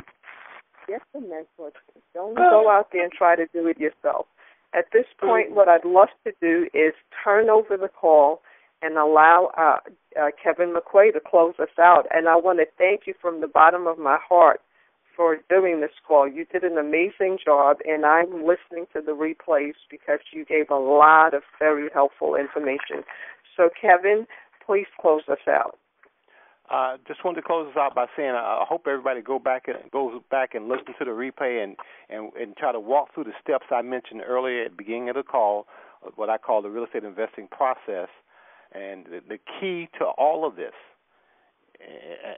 A: Get the mentorship. Don't go out there and try to do it yourself. At this point, what I'd love to do is turn over the call and allow uh, uh, Kevin McQuay to close us out. And I want to thank you from the bottom of my heart for doing this call. You did an amazing job, and I'm listening to the replays because you gave a lot of very helpful information. So, Kevin, please close us out.
B: Uh, just wanted to close this out by saying I hope everybody go back and goes back and listen to the replay and, and and try to walk through the steps I mentioned earlier at the beginning of the call, what I call the real estate investing process. And the, the key to all of this,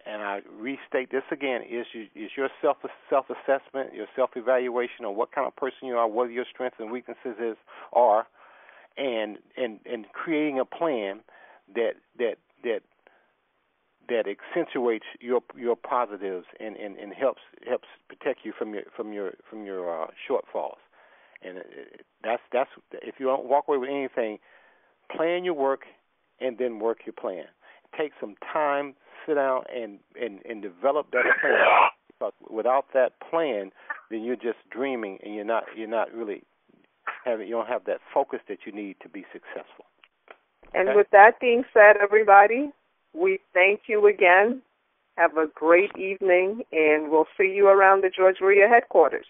B: and I restate this again, is you, is your self self assessment, your self evaluation on what kind of person you are, what your strengths and weaknesses is are, and and and creating a plan that that that that accentuates your your positives and, and, and helps helps protect you from your from your from your uh, shortfalls. And that's that's if you don't walk away with anything, plan your work and then work your plan. Take some time, sit down and and and develop that plan. Because without that plan, then you're just dreaming and you're not you're not really having you don't have that focus that you need to be successful.
A: And with that being said, everybody, we thank you again. Have a great evening, and we'll see you around the Georgia REIA headquarters.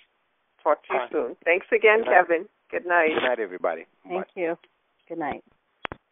A: Talk to you soon. Thanks again,
B: Good
A: Kevin. Good night.
B: Good night, everybody.
C: Thank
B: Bye.
C: you. Good night.